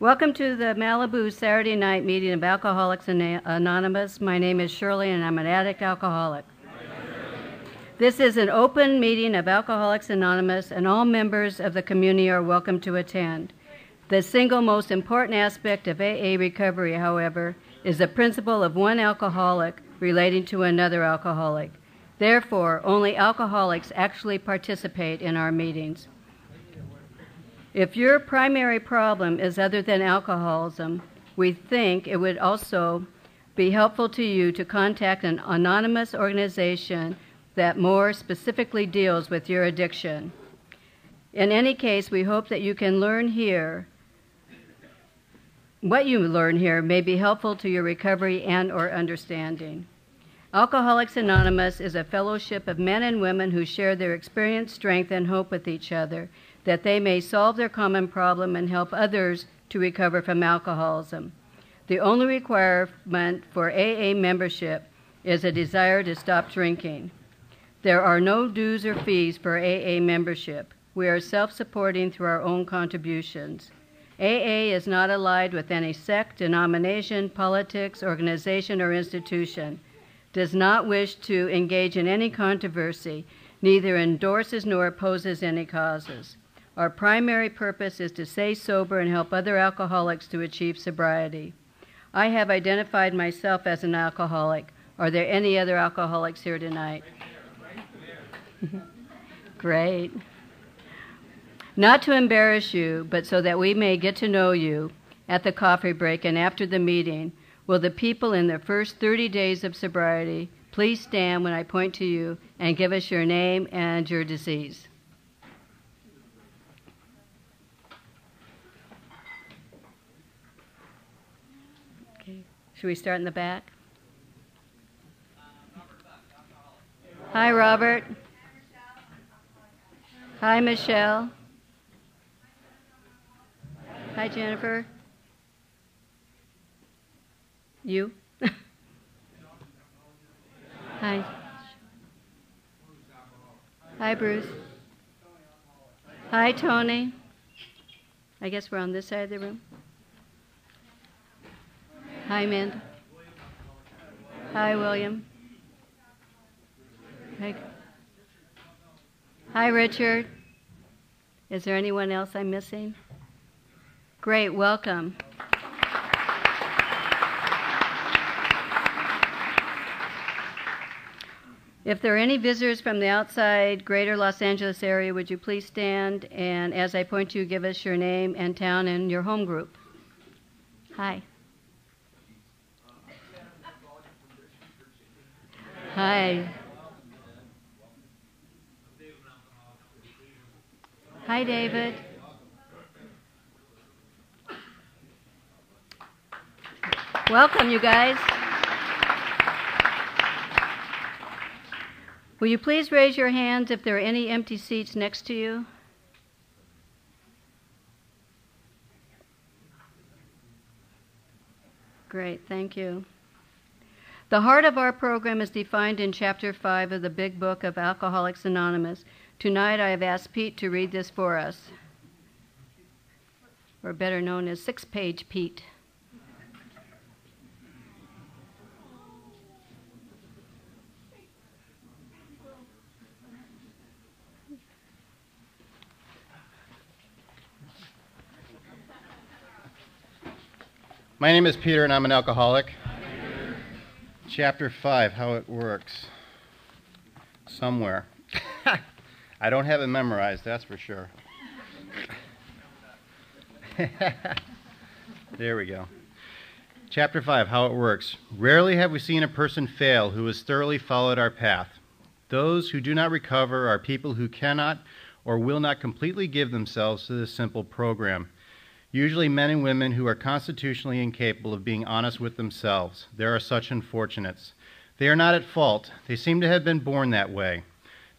Welcome to the Malibu Saturday night meeting of Alcoholics Anonymous. My name is Shirley and I'm an addict alcoholic. This is an open meeting of Alcoholics Anonymous, and all members of the community are welcome to attend. The single most important aspect of AA recovery, however, is the principle of one alcoholic relating to another alcoholic. Therefore, only alcoholics actually participate in our meetings. If your primary problem is other than alcoholism, we think it would also be helpful to you to contact an anonymous organization that more specifically deals with your addiction. In any case, we hope that you can learn here. What you learn here may be helpful to your recovery and or understanding. Alcoholics Anonymous is a fellowship of men and women who share their experience, strength, and hope with each other that they may solve their common problem and help others to recover from alcoholism. The only requirement for AA membership is a desire to stop drinking. There are no dues or fees for AA membership. We are self supporting through our own contributions. AA is not allied with any sect, denomination, politics, organization, or institution, does not wish to engage in any controversy, neither endorses nor opposes any causes. Our primary purpose is to stay sober and help other alcoholics to achieve sobriety. I have identified myself as an alcoholic. Are there any other alcoholics here tonight? Great. Not to embarrass you, but so that we may get to know you at the coffee break and after the meeting, will the people in their first 30 days of sobriety please stand when I point to you and give us your name and your disease? Okay. Should we start in the back? Hi, Robert. Hi, Michelle. Hi, Jennifer. You? Hi. Hi, Bruce. Hi, Tony. I guess we're on this side of the room. Hi, Amanda. Hi, William. Hi. Richard. Is there anyone else I'm missing? Great, welcome. If there are any visitors from the outside greater Los Angeles area, would you please stand and as I point to you, give us your name and town and your home group? Hi. Hi. Hi, David. Welcome, you guys. Will you please raise your hands if there are any empty seats next to you? Great, thank you. The heart of our program is defined in Chapter 5 of the Big Book of Alcoholics Anonymous. Tonight I have asked Pete to read this for us, or better known as Six Page Pete. My name is Peter and I'm an alcoholic. Chapter 5 How it works. Somewhere. I don't have it memorized, that's for sure. there we go. Chapter 5 How it works. Rarely have we seen a person fail who has thoroughly followed our path. Those who do not recover are people who cannot or will not completely give themselves to this simple program usually men and women who are constitutionally incapable of being honest with themselves. There are such unfortunates. They are not at fault. They seem to have been born that way.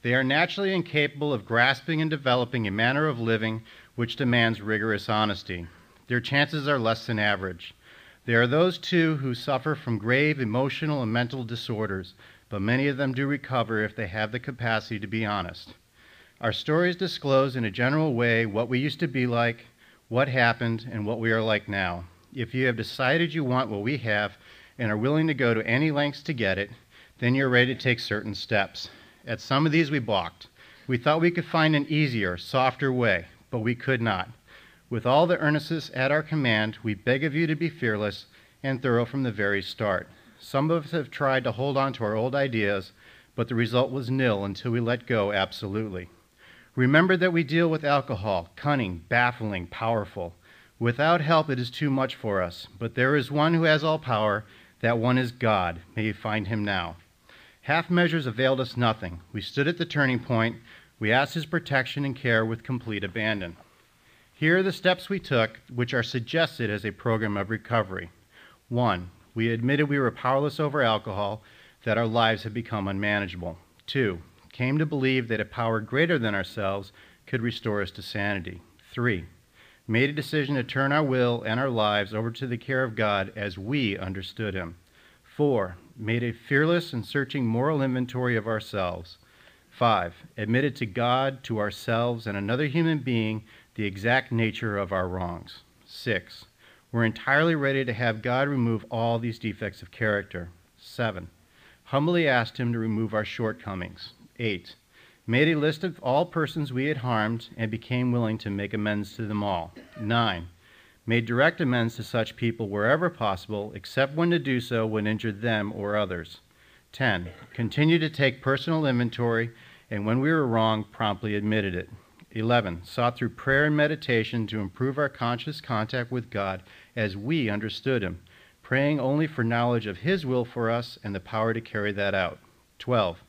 They are naturally incapable of grasping and developing a manner of living which demands rigorous honesty. Their chances are less than average. There are those, too, who suffer from grave emotional and mental disorders, but many of them do recover if they have the capacity to be honest. Our stories disclose in a general way what we used to be like, what happened, and what we are like now. If you have decided you want what we have and are willing to go to any lengths to get it, then you're ready to take certain steps. At some of these, we balked. We thought we could find an easier, softer way, but we could not. With all the earnestness at our command, we beg of you to be fearless and thorough from the very start. Some of us have tried to hold on to our old ideas, but the result was nil until we let go absolutely. Remember that we deal with alcohol, cunning, baffling, powerful. Without help, it is too much for us, but there is one who has all power. That one is God. May you find him now. Half measures availed us nothing. We stood at the turning point. We asked his protection and care with complete abandon. Here are the steps we took, which are suggested as a program of recovery. One, we admitted we were powerless over alcohol, that our lives had become unmanageable. Two, came to believe that a power greater than ourselves could restore us to sanity. Three, made a decision to turn our will and our lives over to the care of God as we understood Him. Four, made a fearless and searching moral inventory of ourselves. Five, admitted to God, to ourselves, and another human being the exact nature of our wrongs. Six, we're entirely ready to have God remove all these defects of character. Seven, humbly asked Him to remove our shortcomings. Eight, made a list of all persons we had harmed and became willing to make amends to them all. 9. Made direct amends to such people wherever possible, except when to do so would injure them or others. 10. Continued to take personal inventory, and when we were wrong, promptly admitted it. 11. Sought through prayer and meditation to improve our conscious contact with God as we understood Him, praying only for knowledge of His will for us and the power to carry that out. 12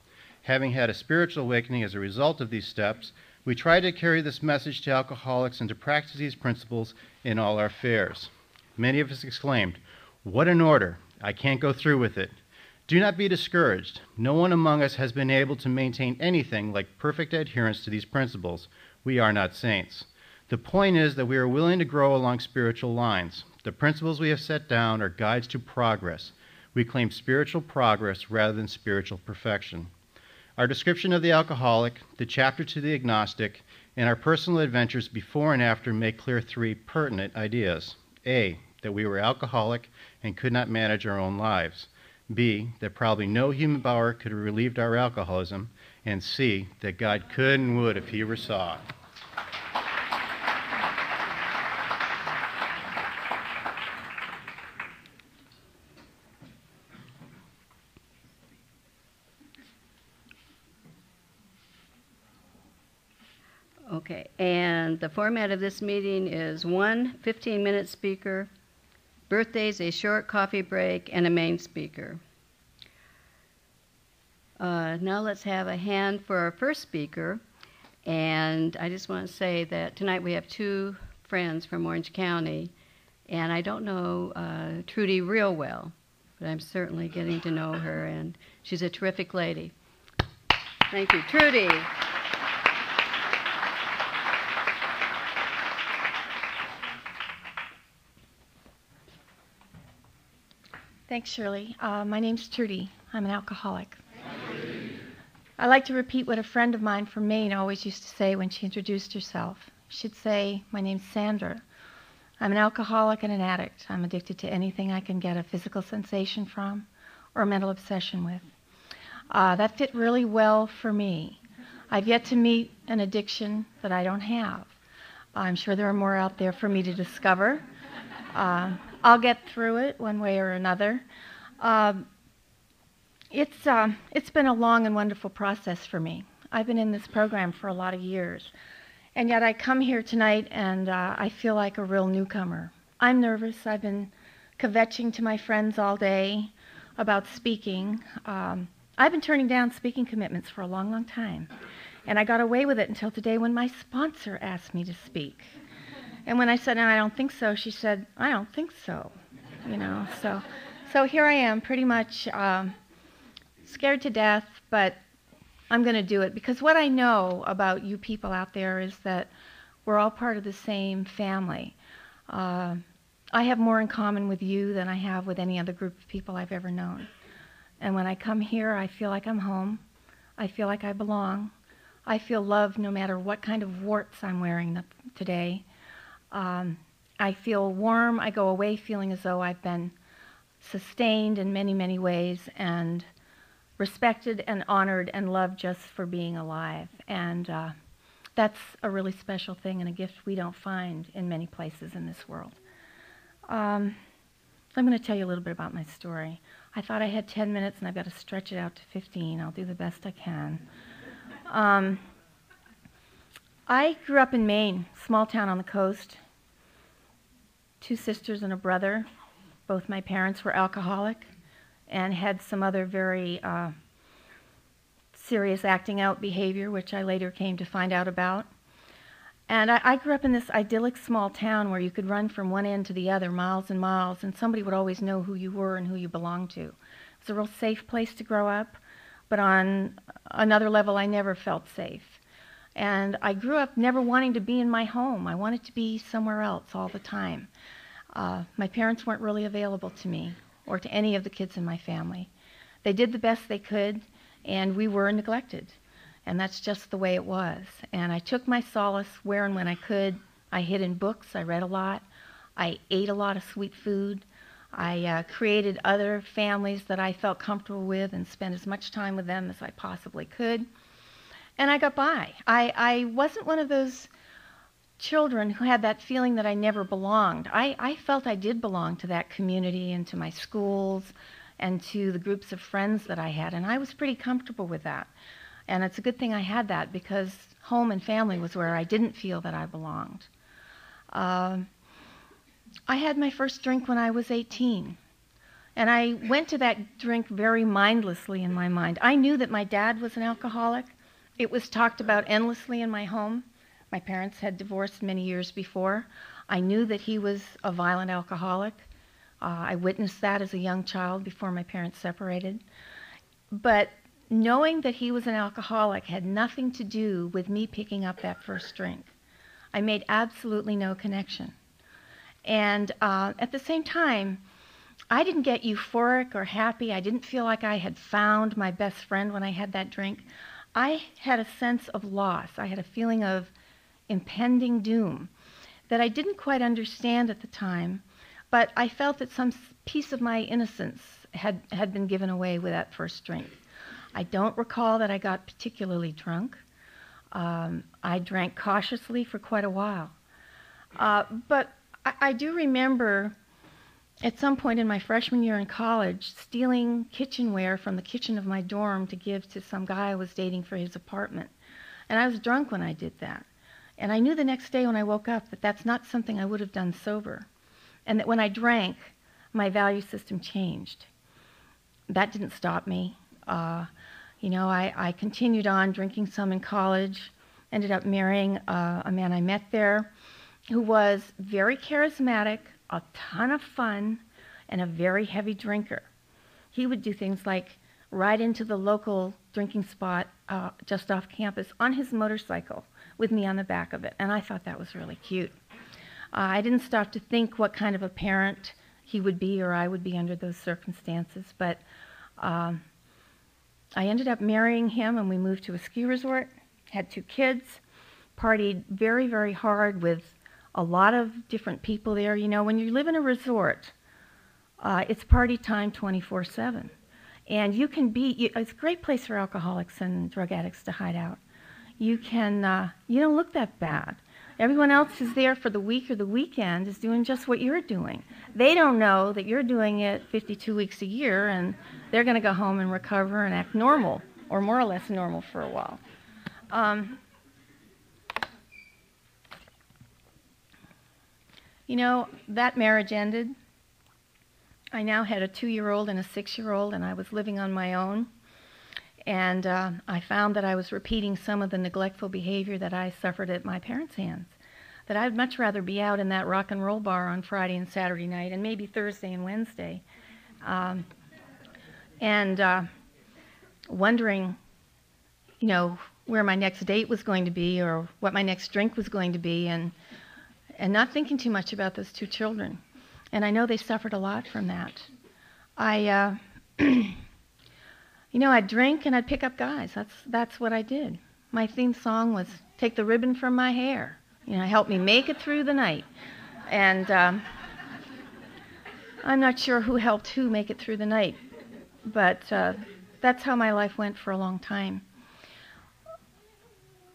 having had a spiritual awakening as a result of these steps, we try to carry this message to alcoholics and to practice these principles in all our affairs. Many of us exclaimed, What an order! I can't go through with it. Do not be discouraged. No one among us has been able to maintain anything like perfect adherence to these principles. We are not saints. The point is that we are willing to grow along spiritual lines. The principles we have set down are guides to progress. We claim spiritual progress rather than spiritual perfection. Our description of the alcoholic, the chapter to the agnostic, and our personal adventures before and after make clear three pertinent ideas. A, that we were alcoholic and could not manage our own lives. B, that probably no human power could have relieved our alcoholism. And C, that God could and would if He were saw. Okay, and the format of this meeting is one 15 minute speaker, birthdays, a short coffee break, and a main speaker. Uh, now let's have a hand for our first speaker. And I just want to say that tonight we have two friends from Orange County, and I don't know uh, Trudy real well, but I'm certainly getting to know her, and she's a terrific lady. Thank you, Trudy. Thanks, Shirley. Uh, my name's Trudy. I'm an alcoholic. I like to repeat what a friend of mine from Maine always used to say when she introduced herself. She'd say, My name's Sandra. I'm an alcoholic and an addict. I'm addicted to anything I can get a physical sensation from or a mental obsession with. Uh, that fit really well for me. I've yet to meet an addiction that I don't have. I'm sure there are more out there for me to discover. Uh, I'll get through it one way or another. Um, it's, uh, it's been a long and wonderful process for me. I've been in this program for a lot of years. And yet I come here tonight and uh, I feel like a real newcomer. I'm nervous. I've been kvetching to my friends all day about speaking. Um, I've been turning down speaking commitments for a long, long time. And I got away with it until today when my sponsor asked me to speak. And when I said, no, I don't think so, she said, I don't think so. You know, so, so here I am, pretty much um, scared to death, but I'm going to do it because what I know about you people out there is that we're all part of the same family. Uh, I have more in common with you than I have with any other group of people I've ever known. And when I come here, I feel like I'm home. I feel like I belong. I feel loved no matter what kind of warts I'm wearing today. Um, I feel warm. I go away feeling as though I've been sustained in many, many ways and respected and honored and loved just for being alive. And uh, that's a really special thing and a gift we don't find in many places in this world. Um, I'm going to tell you a little bit about my story. I thought I had 10 minutes and I've got to stretch it out to 15. I'll do the best I can. Um, I grew up in Maine, small town on the coast. Two sisters and a brother. Both my parents were alcoholic and had some other very uh, serious acting out behavior, which I later came to find out about. And I, I, grew up in this idyllic small town where you could run from one end to the other, miles and miles, and somebody would always know who you were and who you belonged to. It was a real safe place to grow up, but on another level, I never felt safe. And I grew up never wanting to be in my home. I wanted to be somewhere else all the time. Uh, my parents weren't really available to me or to any of the kids in my family. They did the best they could, and we were neglected. And that's just the way it was. And I took my solace where and when I could. I hid in books, I read a lot, I ate a lot of sweet food. I uh, created other families that I felt comfortable with and spent as much time with them as I possibly could. And I got by. I, I wasn't one of those children who had that feeling that I never belonged. I, I felt I did belong to that community and to my schools and to the groups of friends that I had, and I was pretty comfortable with that. And it's a good thing I had that because home and family was where I didn't feel that I belonged. Um, I had my first drink when I was 18. And I went to that drink very mindlessly in my mind. I knew that my dad was an alcoholic. It was talked about endlessly in my home. My parents had divorced many years before. I knew that he was a violent alcoholic. Uh, I witnessed that as a young child before my parents separated. But knowing that he was an alcoholic had nothing to do with me picking up that first drink. I made absolutely no connection. And uh, at the same time, I didn't get euphoric or happy. I didn't feel like I had found my best friend when I had that drink. I had a sense of loss. I had a feeling of impending doom that I didn't quite understand at the time, but I felt that some piece of my innocence had, had been given away with that first drink. I don't recall that I got particularly drunk. Um, I drank cautiously for quite a while. Uh, but I, I do remember at some point in my freshman year in college stealing kitchenware from the kitchen of my dorm to give to some guy I was dating for his apartment. And I was drunk when I did that. And I knew the next day when I woke up that that's not something I would have done sober. And that when I drank, my value system changed. That didn't stop me. Uh, you know, I, I, continued on drinking some in college, ended up marrying uh, a man I met there who was very charismatic, a ton of fun, and a very heavy drinker. He would do things like ride into the local drinking spot uh, just off campus on his motorcycle with me on the back of it. And I thought that was really cute. Uh, I didn't stop to think what kind of a parent he would be or I would be under those circumstances, but um, I ended up marrying him and we moved to a ski resort, had two kids, partied very, very hard with a lot of different people there. You know, when you live in a resort, uh, it's party time 24 7. And you can be, it's a great place for alcoholics and drug addicts to hide out you can uh, you don't look that bad. Everyone else who's there for the week or the weekend is doing just what you're doing. They don't know that you're doing it 52 weeks a year, and they're going to go home and recover and act normal, or more or less normal for a while. Um, you know, that marriage ended. I now had a two year old and a six year old, and I was living on my own. And uh, I found that I was repeating some of the neglectful behavior that I suffered at my parents' hands. That I'd much rather be out in that rock and roll bar on Friday and Saturday night, and maybe Thursday and Wednesday, um, and uh, wondering, you know, where my next date was going to be or what my next drink was going to be, and and not thinking too much about those two children. And I know they suffered a lot from that. I. Uh, You know, I'd drink and I'd pick up guys. That's that's what I did. My theme song was "Take the Ribbon from My Hair." You know, help me make it through the night. And um, I'm not sure who helped who make it through the night, but uh, that's how my life went for a long time.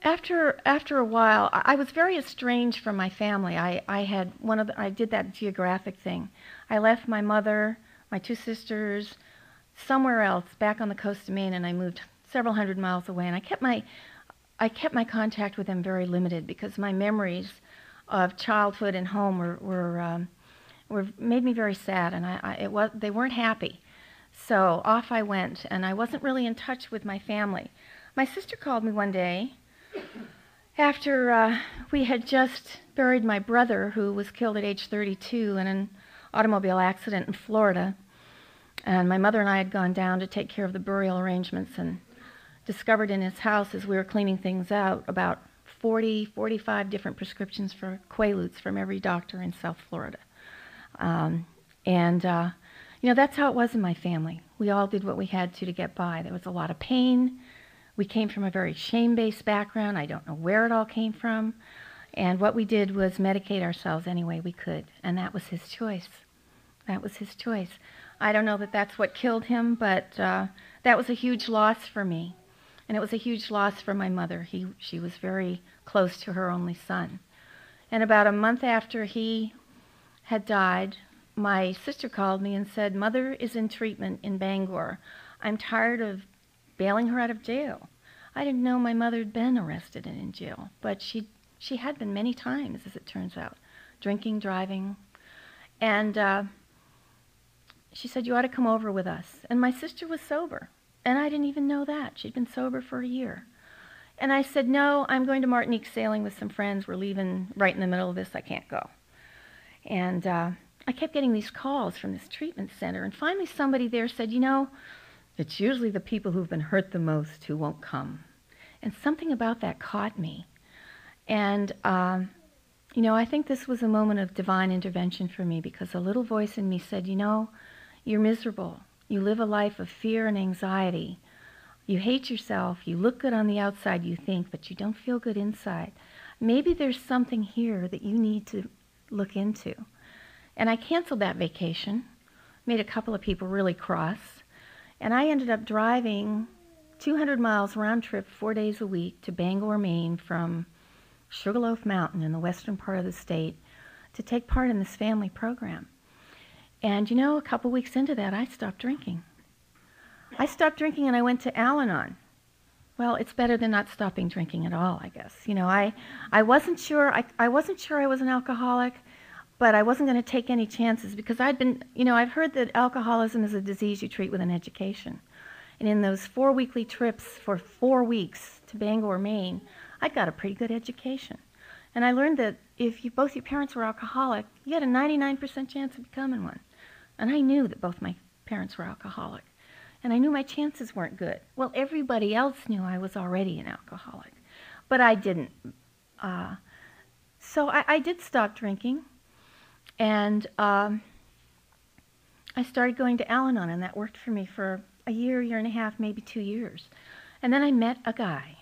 After after a while, I, I was very estranged from my family. I, I had one of the, I did that geographic thing. I left my mother, my two sisters, somewhere else, back on the coast of Maine, and I moved several hundred miles away. And I kept my I kept my contact with them very limited because my memories of childhood and home were were, um, were made me very sad, and I, I it was they weren't happy. So off I went, and I wasn't really in touch with my family. My sister called me one day after uh, we had just buried my brother, who was killed at age 32 in an automobile accident in Florida. And my mother and I had gone down to take care of the burial arrangements and discovered in his house as we were cleaning things out about 40, 45 different prescriptions for Quaaludes from every doctor in South Florida. Um, and, uh, you know, that's how it was in my family. We all did what we had to to get by. There was a lot of pain. We came from a very shame based background. I don't know where it all came from. And what we did was medicate ourselves any way we could. And that was his choice. That was his choice. I don't know that that's what killed him, but uh, that was a huge loss for me. And it was a huge loss for my mother. He, she was very close to her only son. And about a month after he had died, my sister called me and said, Mother is in treatment in Bangor. I'm tired of bailing her out of jail. I didn't know my mother had been arrested and in jail, but she she had been many times, as it turns out, drinking, driving, and uh, she said you ought to come over with us. And my sister was sober, and I didn't even know that she'd been sober for a year. And I said, no, I'm going to Martinique sailing with some friends. We're leaving right in the middle of this. I can't go. And uh, I kept getting these calls from this treatment center, and finally somebody there said, you know, it's usually the people who've been hurt the most who won't come. And something about that caught me. And, um, you know, I think this was a moment of divine intervention for me because a little voice in me said, you know, you're miserable. You live a life of fear and anxiety. You hate yourself. You look good on the outside, you think, but you don't feel good inside. Maybe there's something here that you need to look into. And I canceled that vacation, made a couple of people really cross. And I ended up driving 200 miles round trip four days a week to Bangor, Maine from Sugarloaf Mountain in the western part of the state to take part in this family program. And you know, a couple weeks into that, I stopped drinking. I stopped drinking and I went to Al Anon. Well, it's better than not stopping drinking at all, I guess. You know, I, I wasn't sure I, I wasn't sure I was an alcoholic but I wasn't going to take any chances because I'd been, you know, I've heard that alcoholism is a disease you treat with an education. And in those four weekly trips for four weeks to Bangor, Maine, I got a pretty good education. And I learned that if you, both your parents were alcoholic, you had a 99% chance of becoming one. And I knew that both my parents were alcoholic. And I knew my chances weren't good. Well, everybody else knew I was already an alcoholic, but I didn't. Uh, so I, I did stop drinking and um, I started going to Al Anon, and that worked for me for a year, year and a half, maybe two years. And then I met a guy.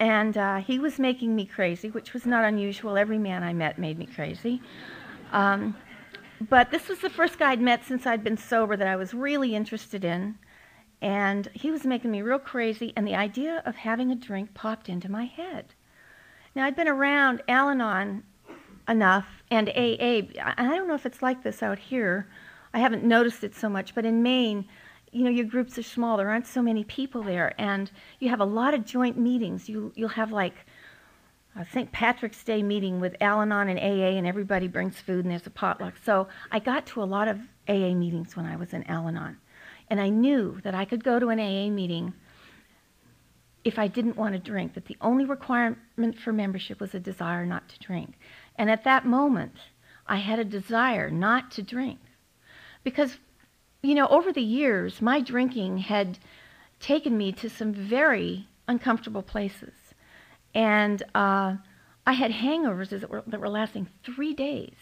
And uh, he was making me crazy, which was not unusual. Every man I met made me crazy. Um, but this was the first guy I'd met since I'd been sober that I was really interested in. And he was making me real crazy, and the idea of having a drink popped into my head. Now, I'd been around Al Anon enough. And AA, I don't know if it's like this out here. I haven't noticed it so much, but in Maine, you know, your groups are small. There aren't so many people there, and you have a lot of joint meetings. You you'll have like a St. Patrick's Day meeting with Al-Anon and AA, and everybody brings food, and there's a potluck. So I got to a lot of AA meetings when I was in Al-Anon, and I knew that I could go to an AA meeting if I didn't want to drink. That the only requirement for membership was a desire not to drink. And at that moment, I had a desire not to drink. Because, you know, over the years, my drinking had taken me to some very uncomfortable places. And uh, I had hangovers that were, that were lasting three days.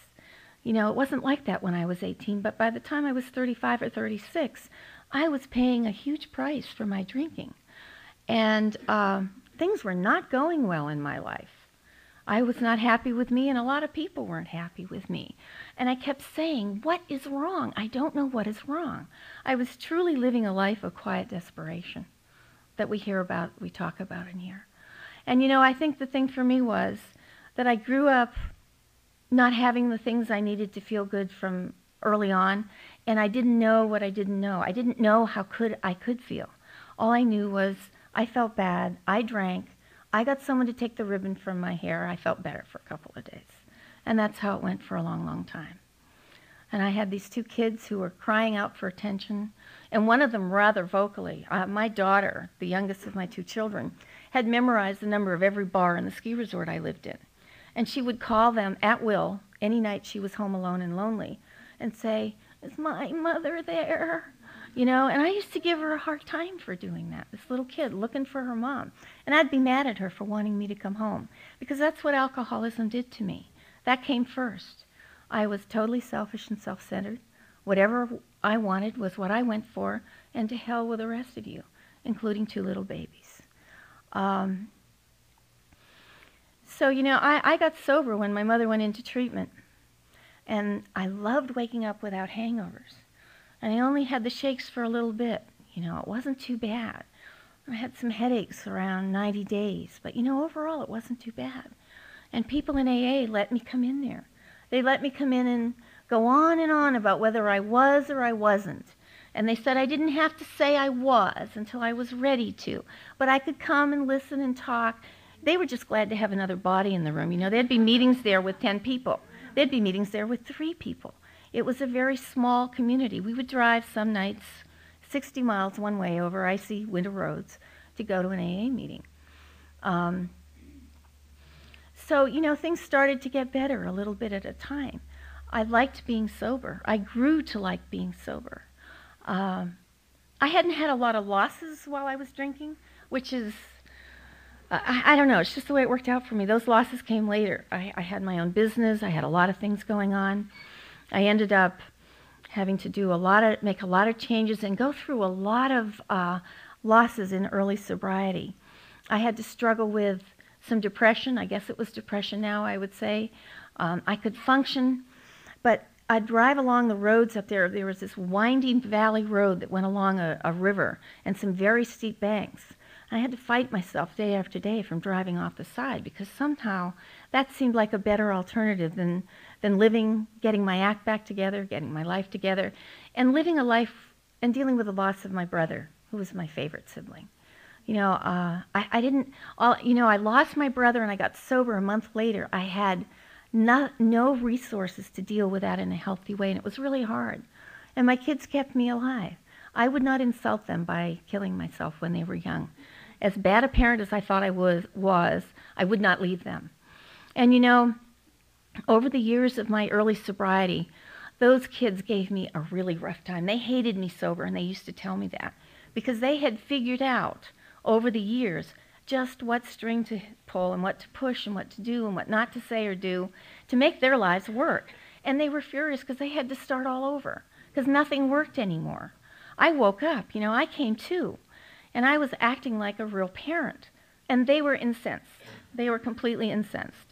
You know, it wasn't like that when I was 18, but by the time I was 35 or 36, I was paying a huge price for my drinking. And uh, things were not going well in my life. I was not happy with me, and a lot of people weren't happy with me. And I kept saying, What is wrong? I don't know what is wrong. I was truly living a life of quiet desperation that we hear about, we talk about in here. And you know, I think the thing for me was that I grew up not having the things I needed to feel good from early on, and I didn't know what I didn't know. I didn't know how could I could feel. All I knew was I felt bad. I drank. I got someone to take the ribbon from my hair. I felt better for a couple of days. And that's how it went for a long, long time. And I had these two kids who were crying out for attention, and one of them rather vocally. Uh, my daughter, the youngest of my two children, had memorized the number of every bar in the ski resort I lived in. And she would call them at will any night she was home alone and lonely and say, Is my mother there? You know, and I used to give her a hard time for doing that, this little kid looking for her mom. And I'd be mad at her for wanting me to come home because that's what alcoholism did to me. That came first. I was totally selfish and self centered. Whatever I wanted was what I went for, and to hell with the rest of you, including two little babies. Um, so, you know, I, I got sober when my mother went into treatment. And I loved waking up without hangovers. And I only had the shakes for a little bit. You know, it wasn't too bad. I had some headaches around 90 days, but you know, overall it wasn't too bad. And people in AA let me come in there. They let me come in and go on and on about whether I was or I wasn't. And they said I didn't have to say I was until I was ready to, but I could come and listen and talk. They were just glad to have another body in the room. You know, there'd be meetings there with 10 people. There'd be meetings there with three people. It was a very small community. We would drive some nights 60 miles one way over icy winter roads to go to an AA meeting. Um, so, you know, things started to get better a little bit at a time. I liked being sober. I grew to like being sober. Um, I hadn't had a lot of losses while I was drinking, which is, uh, I, I, don't know, it's just the way it worked out for me. Those losses came later. I, I had my own business, I had a lot of things going on. I ended up having to do a lot of, make a lot of changes and go through a lot of uh, losses in early sobriety. I had to struggle with some depression. I guess it was depression now, I would say. Um, I could function, but I'd drive along the roads up there. There was this winding valley road that went along a, a river and some very steep banks. I had to fight myself day after day from driving off the side because somehow that seemed like a better alternative than, than living, getting my act back together, getting my life together, and living a life and dealing with the loss of my brother, who was my favorite sibling. You know, uh, I, I didn't, all, you know, I lost my brother and I got sober a month later. I had no, no resources to deal with that in a healthy way, and it was really hard. And my kids kept me alive. I would not insult them by killing myself when they were young as bad a parent as I thought I was, was, I would not leave them. And you know, over the years of my early sobriety, those kids gave me a really rough time. They hated me sober, and they used to tell me that because they had figured out over the years just what string to pull and what to push and what to do and what not to say or do to make their lives work. And they were furious because they had to start all over because nothing worked anymore. I woke up, you know, I came to. And I was acting like a real parent. And they were incensed. They were completely incensed.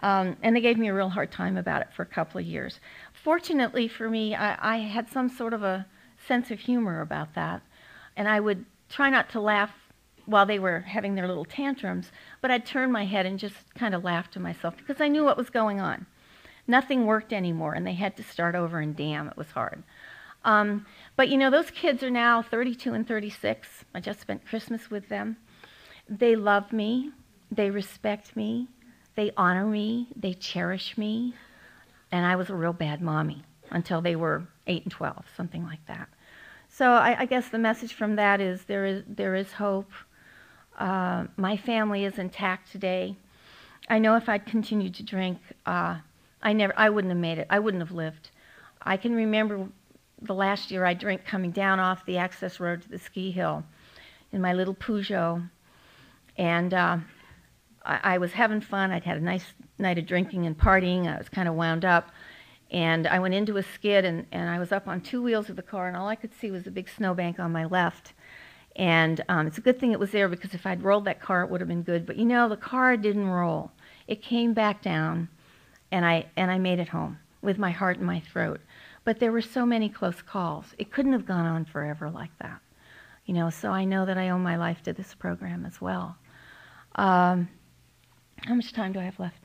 Um, and they gave me a real hard time about it for a couple of years. Fortunately for me, I, I had some sort of a sense of humor about that. And I would try not to laugh while they were having their little tantrums, but I'd turn my head and just kind of laugh to myself because I knew what was going on. Nothing worked anymore, and they had to start over, and damn, it was hard. Um, but you know, those kids are now 32 and 36. I just spent Christmas with them. They love me, they respect me, they honor me, they cherish me. And I was a real bad mommy until they were 8 and 12, something like that. So I, I guess the message from that is there is, there is hope. Uh, my family is intact today. I know if I'd continued to drink, uh, I never, I wouldn't have made it. I wouldn't have lived. I can remember the last year I drank coming down off the access road to the ski hill in my little Peugeot. And uh, I, I, was having fun. I'd had a nice night of drinking and partying. I was kind of wound up. And I went into a skid, and, and I was up on two wheels of the car, and all I could see was a big snowbank on my left. And um, it's a good thing it was there because if I'd rolled that car, it would have been good. But you know, the car didn't roll. it came back down, and I and I made it home with my heart in my throat. But there were so many close calls. It couldn't have gone on forever like that, you know. So I know that I owe my life to this program as well. Um, how much time do I have left?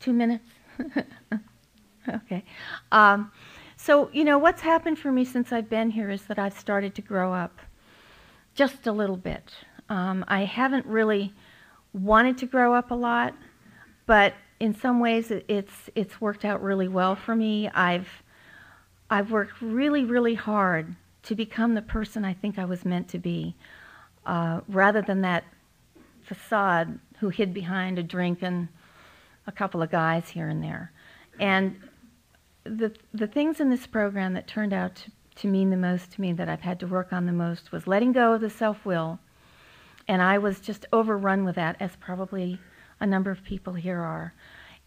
Two minutes. okay. Um, so, you know, what's happened for me since I've been here is that I've started to grow up just a little bit. Um, I haven't really wanted to grow up a lot, but in some ways it's it's worked out really well for me. I've I've worked really really hard to become the person I think I was meant to be, uh, rather than that facade who hid behind a drink and a couple of guys here and there. And the the things in this program that turned out to, to mean the most to me that I've had to work on the most was letting go of the self will. And I was just overrun with that, as probably a number of people here are.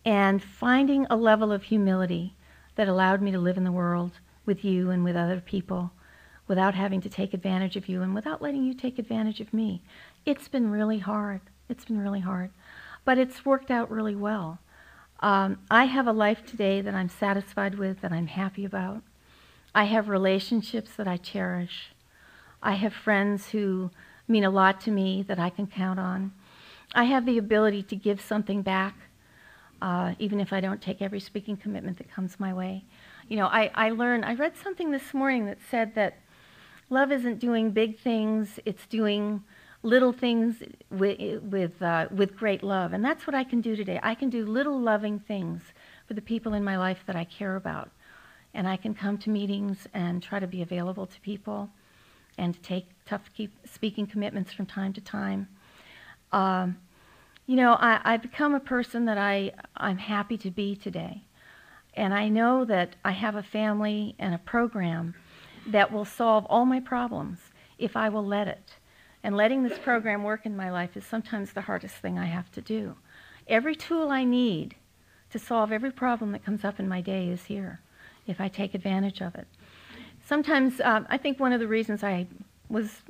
And finding a level of humility that allowed me to live in the world with you and with other people without having to take advantage of you and without letting you take advantage of me. It's been really hard. It's been really hard. But it's worked out really well. Um, I have a life today that I'm satisfied with, that I'm happy about. I have relationships that I cherish. I have friends who mean a lot to me that I can count on. I have the ability to give something back, uh, even if I don't take every speaking commitment that comes my way. You know, I, I learned, I read something this morning that said that love isn't doing big things, it's doing little things with, with, uh, with great love. And that's what I can do today. I can do little loving things for the people in my life that I care about. And I can come to meetings and try to be available to people and take tough speaking commitments from time to time. Um, you know, I, I've become a person that I, I'm happy to be today. And I know that I have a family and a program that will solve all my problems if I will let it. And letting this program work in my life is sometimes the hardest thing I have to do. Every tool I need to solve every problem that comes up in my day is here if I take advantage of it. Sometimes um, I think one of the reasons I was,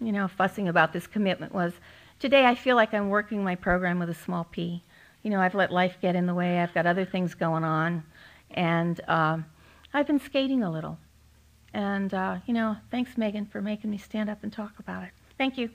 you know, fussing about this commitment was today I feel like I'm working my program with a small p. You know, I've let life get in the way. I've got other things going on, and um, I've been skating a little. And uh, you know, thanks Megan for making me stand up and talk about it. Thank you.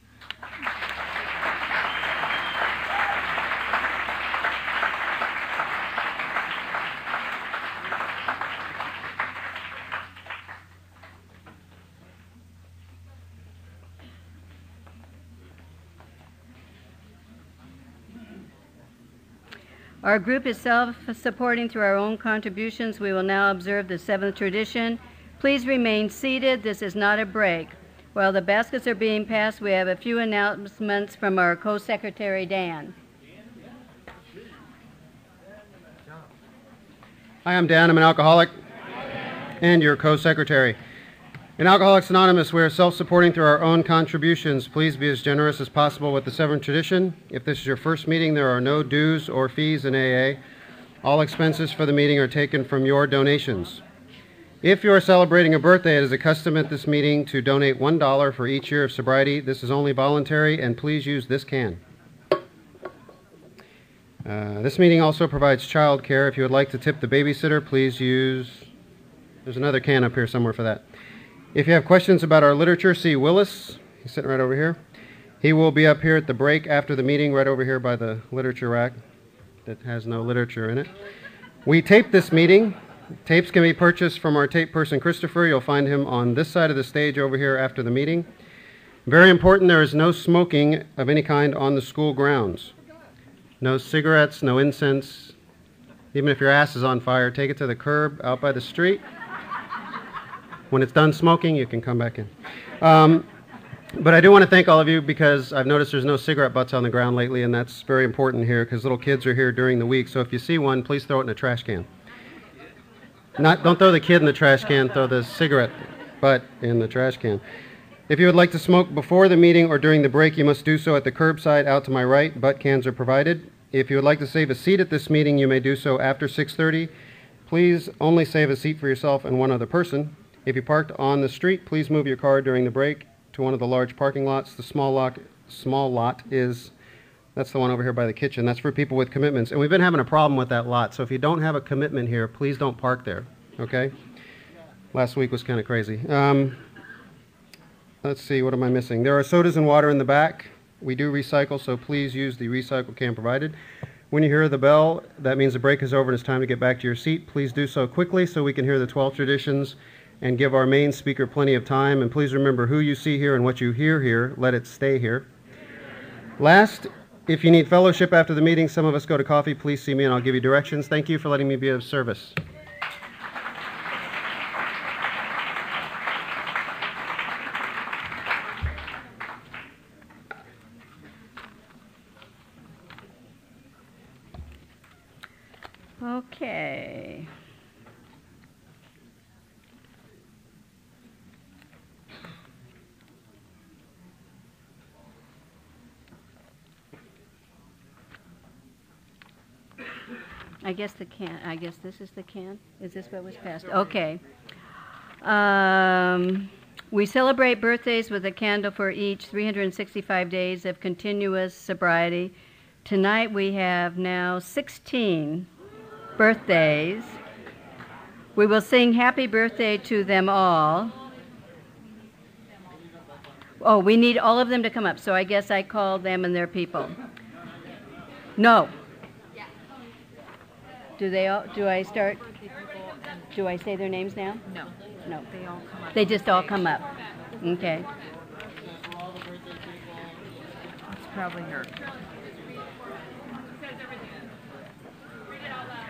Our group is self-supporting through our own contributions. We will now observe the seventh tradition. Please remain seated. This is not a break. While the baskets are being passed, we have a few announcements from our co-secretary, Dan. Hi, I'm Dan. I'm an alcoholic and your co-secretary. In Alcoholics Anonymous, we are self-supporting through our own contributions. Please be as generous as possible with the seventh tradition. If this is your first meeting, there are no dues or fees in AA. All expenses for the meeting are taken from your donations. If you are celebrating a birthday, it is a custom at this meeting to donate $1 for each year of sobriety. This is only voluntary, and please use this can. Uh, this meeting also provides child care. If you would like to tip the babysitter, please use. There's another can up here somewhere for that. If you have questions about our literature, see Willis. He's sitting right over here. He will be up here at the break after the meeting, right over here by the literature rack that has no literature in it. We taped this meeting. Tapes can be purchased from our tape person, Christopher. You'll find him on this side of the stage over here after the meeting. Very important, there is no smoking of any kind on the school grounds. No cigarettes, no incense. Even if your ass is on fire, take it to the curb out by the street. When it's done smoking, you can come back in. Um, but I do want to thank all of you because I've noticed there's no cigarette butts on the ground lately, and that's very important here because little kids are here during the week. So if you see one, please throw it in a trash can. Not, don't throw the kid in the trash can, throw the cigarette butt in the trash can. If you would like to smoke before the meeting or during the break, you must do so at the curbside out to my right. Butt cans are provided. If you would like to save a seat at this meeting, you may do so after 6:30. Please only save a seat for yourself and one other person. If you parked on the street, please move your car during the break to one of the large parking lots. The small lot, small lot is That's the one over here by the kitchen. That's for people with commitments. And we've been having a problem with that lot. So if you don't have a commitment here, please don't park there. Okay? Last week was kind of crazy. Um, let's see, what am I missing? There are sodas and water in the back. We do recycle, so please use the recycle can provided. When you hear the bell, that means the break is over and it's time to get back to your seat. Please do so quickly so we can hear the 12 traditions and give our main speaker plenty of time. And please remember who you see here and what you hear here, let it stay here. Last, if you need fellowship after the meeting, some of us go to coffee. Please see me and I'll give you directions. Thank you for letting me be of service. Okay. I guess the can, I guess this is the can? Is this what was passed? Okay. Um, we celebrate birthdays with a candle for each 365 days of continuous sobriety. Tonight we have now 16 birthdays. We will sing happy birthday to them all. Oh, we need all of them to come up, so I guess I call them and their people. No. Do they all, do I start, do I say their names now? No, No. they all come up. They just all come up. Okay. It's probably her.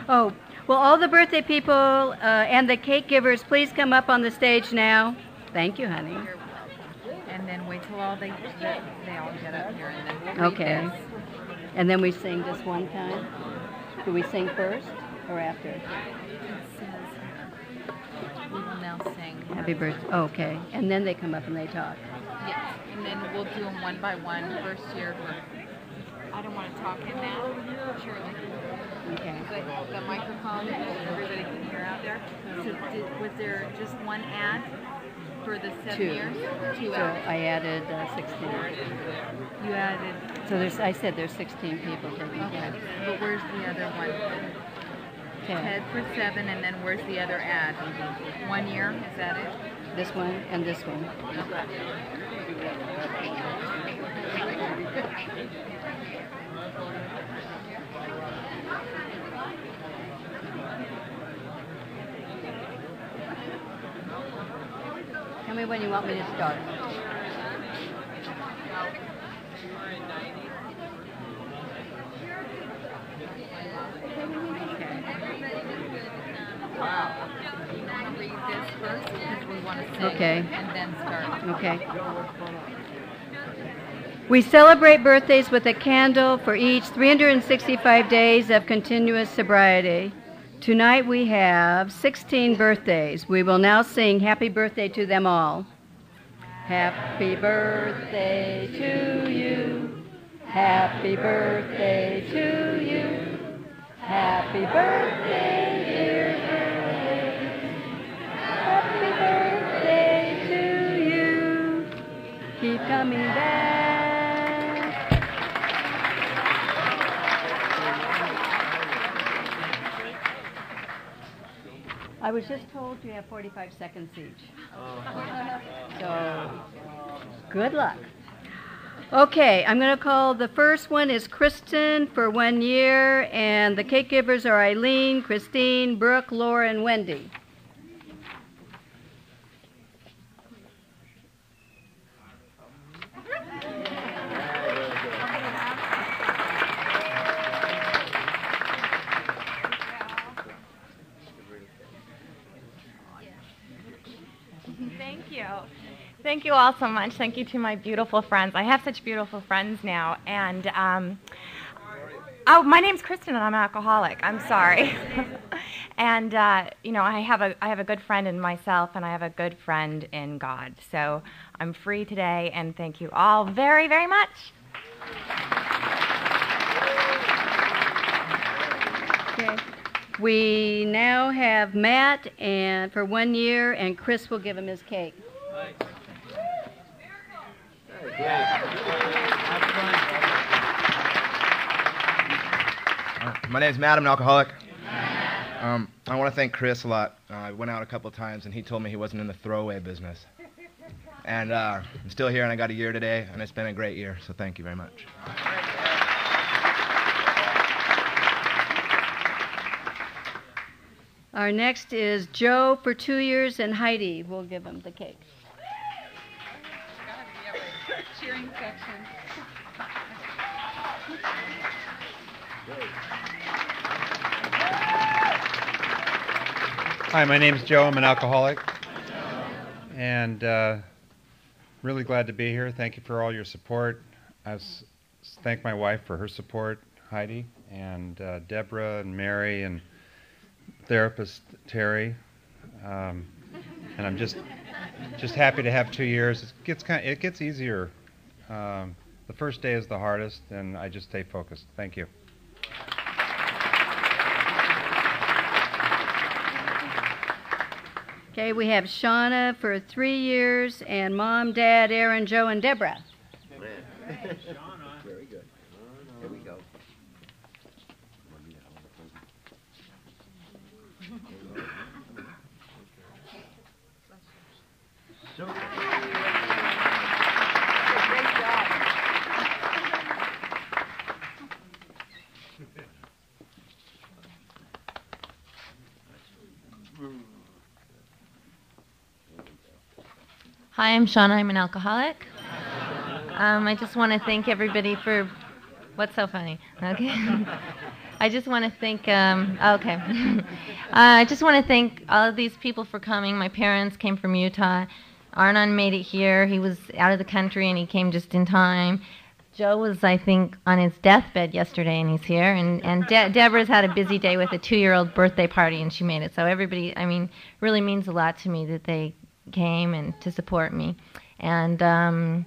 Oh, well, all the birthday people uh, and the cake givers, please come up on the stage now. Thank you, honey. And then wait till all they, they, they all get up here and then we'll Okay. this. And then we sing just one time. Do we sing first or after? It says, we will now sing. Happy birthday. Okay. And then they come up and they talk. Yes, and then we'll do them one by one. First year. I don't want to talk in that, surely. Okay. But the microphone, everybody can hear out there. So did, was there just one ad for the seven Two. years? Two So ads. I added uh, 16. You added, So there's, I said there's 16 people taking okay. care. But where's the other one? Okay. Ted for seven, and then where's the other ad? One year, is that it? This one and this one. Tell me when you want me to start. You want to read this first because we want to Okay. and then start. Okay. We celebrate birthdays with a candle for each 365 days of continuous sobriety. Tonight we have 16 birthdays. We will now sing happy birthday to them all. Happy birthday to you. Happy birthday to you. Happy birthday, coming back. I was just told you have 45 seconds each. So, good luck. Okay, I'm going to call the first one is Kristen for one year, and the cake givers are Eileen, Christine, Brooke, Laura, and Wendy. Thank you. Thank you all so much. Thank you to my beautiful friends. I have such beautiful friends now. And, um, oh, my name's Kristen and I'm an alcoholic. I'm sorry. and, uh, you know, I have, a, I have a good friend in myself and I have a good friend in God. So I'm free today and thank you all very, very much. Okay. We now have Matt and for one year, and Chris will give him his cake. My name's Matt. I'm an alcoholic. Um, I want to thank Chris a lot. Uh, I went out a couple of times, and he told me he wasn't in the throwaway business. And uh, I'm still here, and I got a year today, and it's been a great year. So thank you very much. Our next is Joe for two years, and Heidi will give him the cake. Section. Hi, my name's Joe. I'm an alcoholic. And uh, really glad to be here. Thank you for all your support. I thank my wife for her support, Heidi, and uh, Deborah and Mary and therapist Terry. Um, and I'm just just happy to have two years. It gets kind it gets easier. Um, the first day is the hardest, and I just stay focused. Thank you. Okay, we have Shauna for three years, and Mom, Dad, Aaron, Joe, and Deborah. Hi, I'm Shauna. I'm an alcoholic. Um, I just want to thank everybody for. What's so funny? Okay. I just want to thank. Um, okay. uh, I just want to thank all of these people for coming. My parents came from Utah. Arnon made it here. He was out of the country and he came just in time. Joe was, I think, on his deathbed yesterday, and he's here. And and De- Deborah's had a busy day with a two-year-old birthday party, and she made it. So everybody, I mean, really means a lot to me that they came and to support me. And um,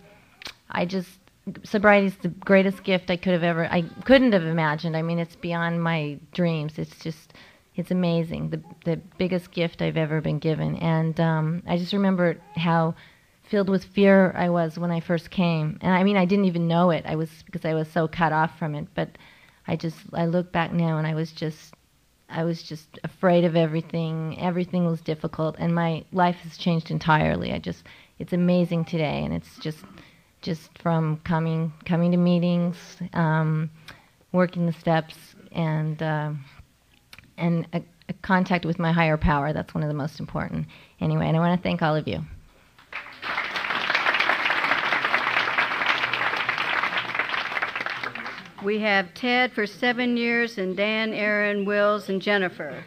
I just sobriety is the greatest gift I could have ever. I couldn't have imagined. I mean, it's beyond my dreams. It's just, it's amazing. The the biggest gift I've ever been given. And um, I just remember how filled with fear I was when I first came. And I mean, I didn't even know it. I was because I was so cut off from it. But I just I look back now and I was just I was just afraid of everything. Everything was difficult, and my life has changed entirely. I just it's amazing today, and it's just just from coming coming to meetings, um, working the steps, and uh, and a, a contact with my higher power. That's one of the most important. Anyway, and I want to thank all of you. We have Ted for seven years, and Dan, Aaron, Wills, and Jennifer.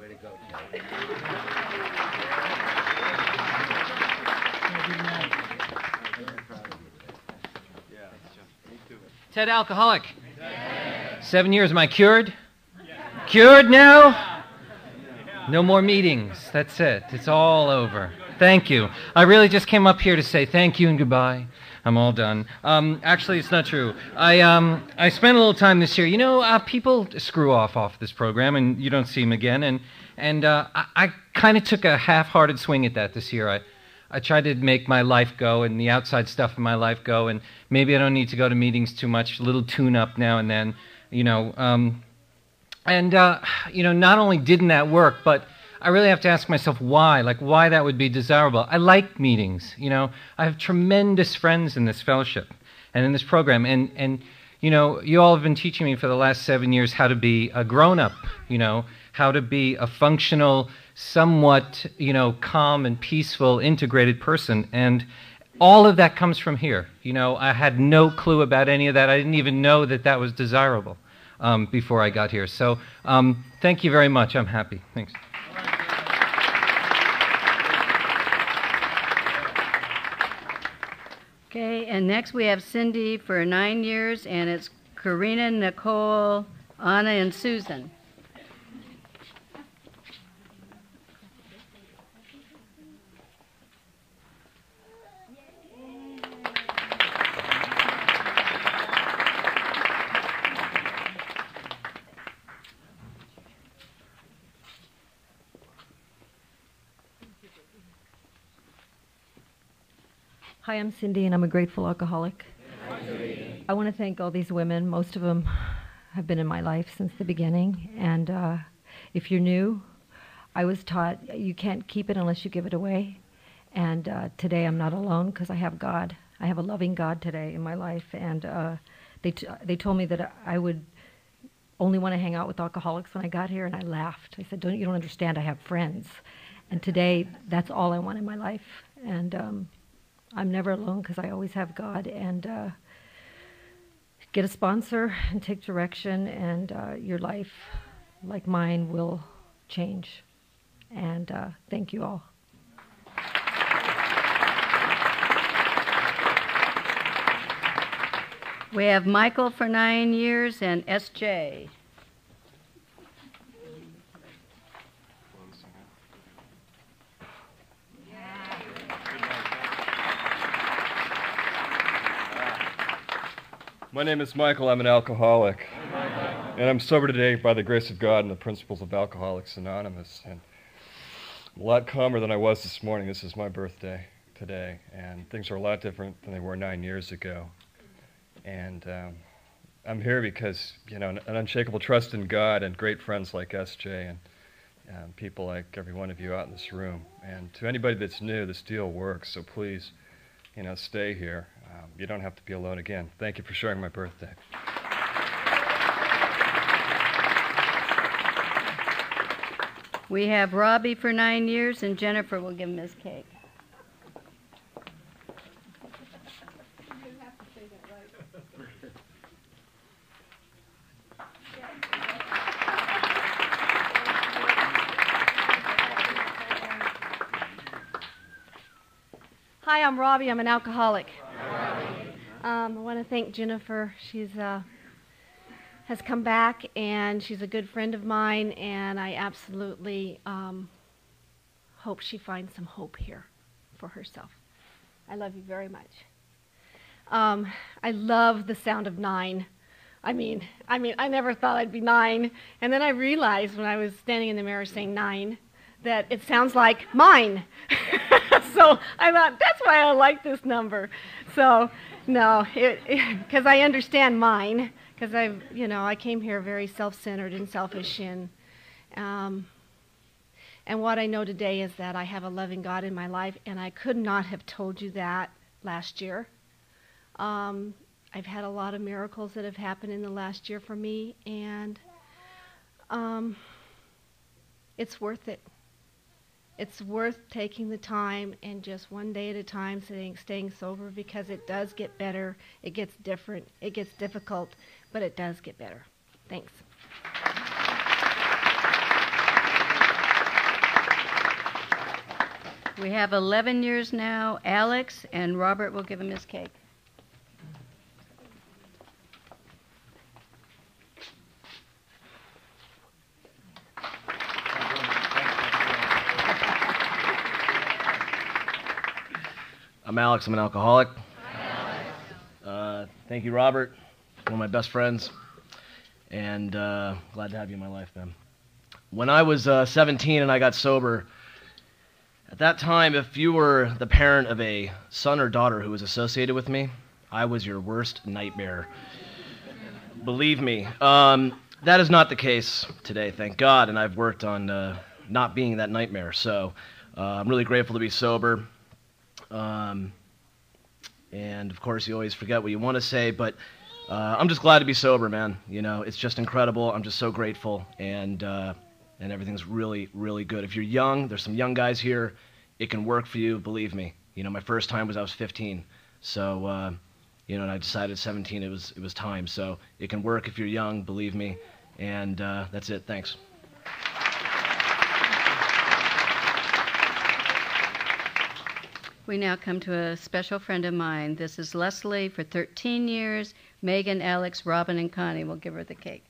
Way to Ted. Ted Alcoholic. Seven years. Am I cured? Cured now? No more meetings. That's it. It's all over. Thank you. I really just came up here to say thank you and goodbye. I'm all done. Um, actually, it's not true. I um, I spent a little time this year. You know, uh, people screw off off this program, and you don't see them again. And and uh, I, I kind of took a half-hearted swing at that this year. I I tried to make my life go and the outside stuff in my life go, and maybe I don't need to go to meetings too much. A little tune-up now and then, you know. Um, and uh, you know, not only didn't that work, but I really have to ask myself why, like why that would be desirable. I like meetings, you know. I have tremendous friends in this fellowship and in this program, and and you know, you all have been teaching me for the last seven years how to be a grown-up, you know, how to be a functional, somewhat, you know, calm and peaceful, integrated person, and all of that comes from here. You know, I had no clue about any of that. I didn't even know that that was desirable um, before I got here. So, um, thank you very much. I'm happy. Thanks. Okay, and next we have Cindy for nine years, and it's Karina, Nicole, Anna, and Susan. Hi, I'm Cindy, and I'm a grateful alcoholic. I want to thank all these women. Most of them have been in my life since the beginning. And uh, if you're new, I was taught you can't keep it unless you give it away. And uh, today I'm not alone because I have God. I have a loving God today in my life. And uh, they, t- they told me that I would only want to hang out with alcoholics when I got here, and I laughed. I said, don't, You don't understand, I have friends. And today, that's all I want in my life. And um, I'm never alone because I always have God. And uh, get a sponsor and take direction, and uh, your life, like mine, will change. And uh, thank you all. We have Michael for nine years and SJ. My name is Michael. I'm an alcoholic. And I'm sober today by the grace of God and the principles of Alcoholics Anonymous. And I'm a lot calmer than I was this morning. This is my birthday today. And things are a lot different than they were nine years ago. And um, I'm here because, you know, an, an, unshakable trust in God and great friends like SJ and um, people like every one of you out in this room. And to anybody that's new, this deal works. So please, you know, stay here. Um, you don't have to be alone again. Thank you for sharing my birthday. We have Robbie for nine years, and Jennifer will give him his cake. Hi, I'm Robbie. I'm an alcoholic. Um, I want to thank Jennifer. She's uh, has come back, and she's a good friend of mine, and I absolutely um, hope she finds some hope here for herself. I love you very much. Um, I love the sound of nine. I mean, I mean, I never thought I'd be nine, and then I realized when I was standing in the mirror saying nine that it sounds like mine. so I thought that's why I like this number. So no, because I understand mine. Because I, you know, I came here very self-centered and selfish, and um, and what I know today is that I have a loving God in my life, and I could not have told you that last year. Um, I've had a lot of miracles that have happened in the last year for me, and um, it's worth it it's worth taking the time and just one day at a time staying, staying sober because it does get better. It gets different. It gets difficult, but it does get better. Thanks. We have 11 years now. Alex and Robert will give him his cake. I'm Alex. I'm an alcoholic. Uh, thank you, Robert. One of my best friends. And uh, glad to have you in my life, man. When I was uh, 17 and I got sober, at that time, if you were the parent of a son or daughter who was associated with me, I was your worst nightmare. Believe me. Um, that is not the case today, thank God, and I've worked on uh, not being that nightmare. So uh, I'm really grateful to be sober. Um, and of course, you always forget what you want to say, but uh, I'm just glad to be sober, man. You know, it's just incredible. I'm just so grateful, and uh, and everything's really, really good. If you're young, there's some young guys here. It can work for you, believe me. You know, my first time was I was 15, so uh, you know, and I decided at 17 it was it was time. So it can work if you're young, believe me. And uh, that's it. Thanks. We now come to a special friend of mine. This is Leslie for 13 years. Megan, Alex, Robin, and Connie will give her the cake.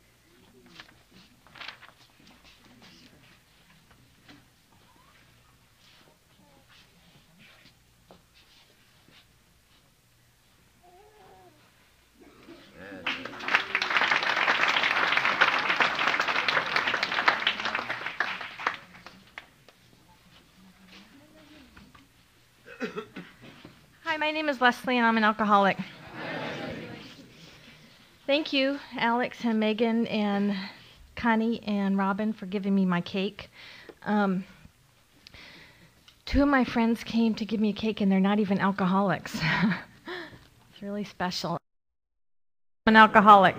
Is Leslie, and I'm an alcoholic. Thank you, Alex and Megan and Connie and Robin, for giving me my cake. Um, two of my friends came to give me a cake, and they're not even alcoholics. it's really special. I'm an alcoholic.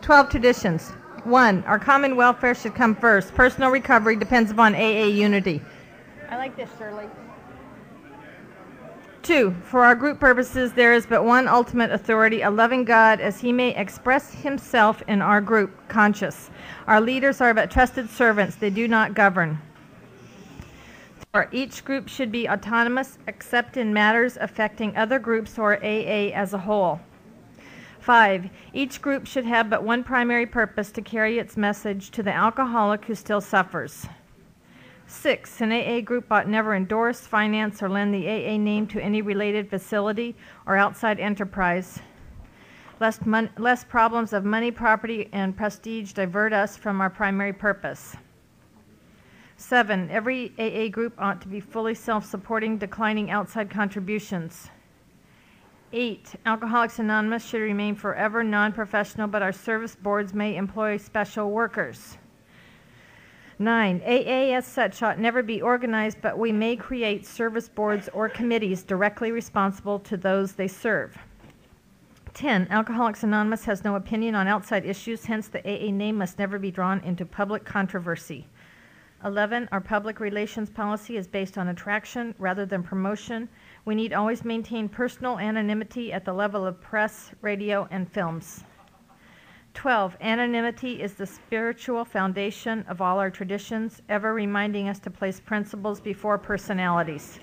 12 traditions. One, our common welfare should come first. Personal recovery depends upon AA unity. I like this, Shirley. Two, for our group purposes, there is but one ultimate authority, a loving God, as he may express himself in our group, conscience. Our leaders are but trusted servants, they do not govern. Four, each group should be autonomous, except in matters affecting other groups or AA as a whole. Five, each group should have but one primary purpose to carry its message to the alcoholic who still suffers. Six, an AA group ought never endorse, finance, or lend the AA name to any related facility or outside enterprise, lest, mon- lest problems of money, property, and prestige divert us from our primary purpose. Seven, every AA group ought to be fully self supporting, declining outside contributions. Eight, Alcoholics Anonymous should remain forever non professional, but our service boards may employ special workers. Nine, AA as such ought never be organized, but we may create service boards or committees directly responsible to those they serve. 10. Alcoholics Anonymous has no opinion on outside issues, hence, the AA name must never be drawn into public controversy. 11. Our public relations policy is based on attraction rather than promotion. We need always maintain personal anonymity at the level of press, radio, and films. 12. Anonymity is the spiritual foundation of all our traditions, ever reminding us to place principles before personalities.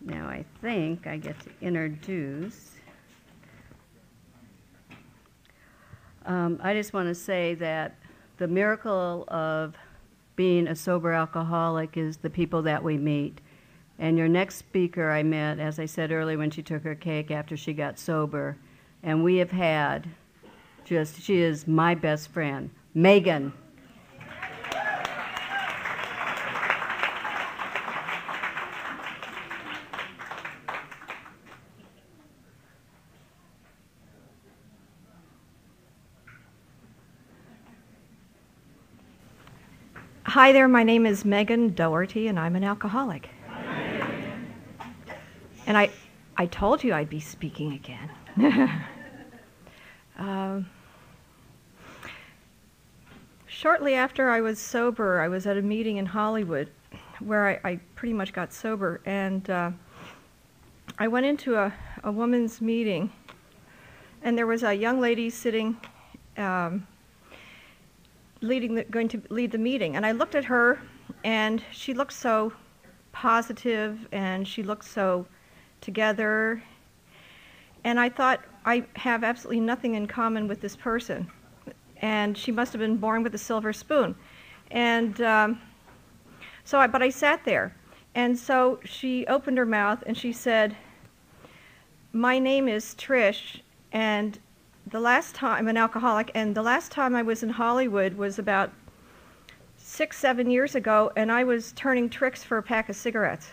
Now I think I get to introduce. Um, I just want to say that the miracle of being a sober alcoholic is the people that we meet. And your next speaker I met, as I said earlier, when she took her cake after she got sober. And we have had just, she is my best friend, Megan. Hi there, my name is Megan Doherty, and I'm an alcoholic. And I, I told you I'd be speaking again. um, shortly after I was sober, I was at a meeting in Hollywood where I, I pretty much got sober, and uh, I went into a, a woman's meeting, and there was a young lady sitting. Um, leading the, going to lead the meeting. And I looked at her, and she looked so positive, and she looked so together. And I thought, I have absolutely nothing in common with this person. And she must have been born with a silver spoon. And um, so, I, but I sat there. And so she opened her mouth and she said, My name is Trish, and the last time I'm an alcoholic, and the last time I was in Hollywood was about six, seven years ago, and I was turning tricks for a pack of cigarettes.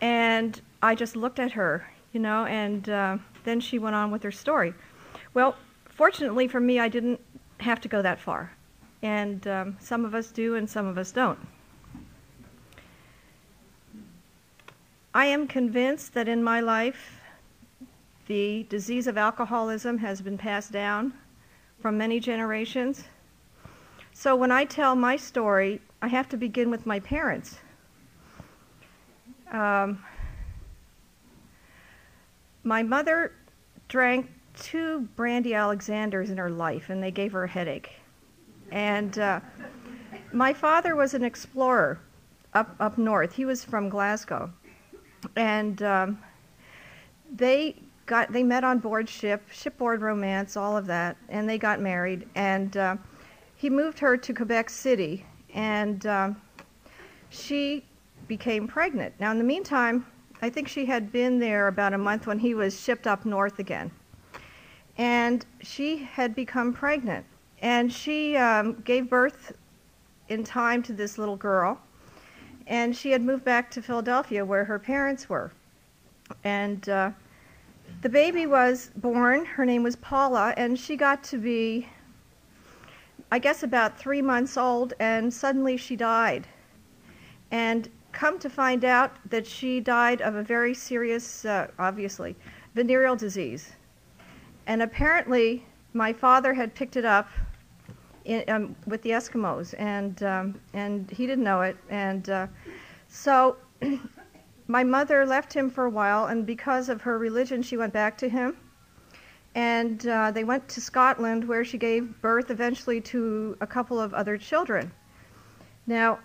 And I just looked at her, you know, and uh, then she went on with her story. Well, fortunately for me, I didn't have to go that far. And um, some of us do, and some of us don't. I am convinced that in my life, the disease of alcoholism has been passed down from many generations. So when I tell my story, I have to begin with my parents. Um, my mother drank two brandy Alexanders in her life, and they gave her a headache. And uh, my father was an explorer up up north. He was from Glasgow, and um, they got they met on board ship, shipboard romance, all of that, and they got married. And uh, he moved her to Quebec City, and um, she became pregnant. Now, in the meantime, I think she had been there about a month when he was shipped up north again. and she had become pregnant. And she um, gave birth in time to this little girl, and she had moved back to Philadelphia where her parents were. And uh, the baby was born. Her name was Paula, and she got to be, I guess, about three months old, and suddenly she died. And come to find out that she died of a very serious, uh, obviously, venereal disease. And apparently, my father had picked it up in, um, with the Eskimos, and um, and he didn't know it. And uh, so, my mother left him for a while, and because of her religion, she went back to him. And uh, they went to Scotland, where she gave birth eventually to a couple of other children. Now,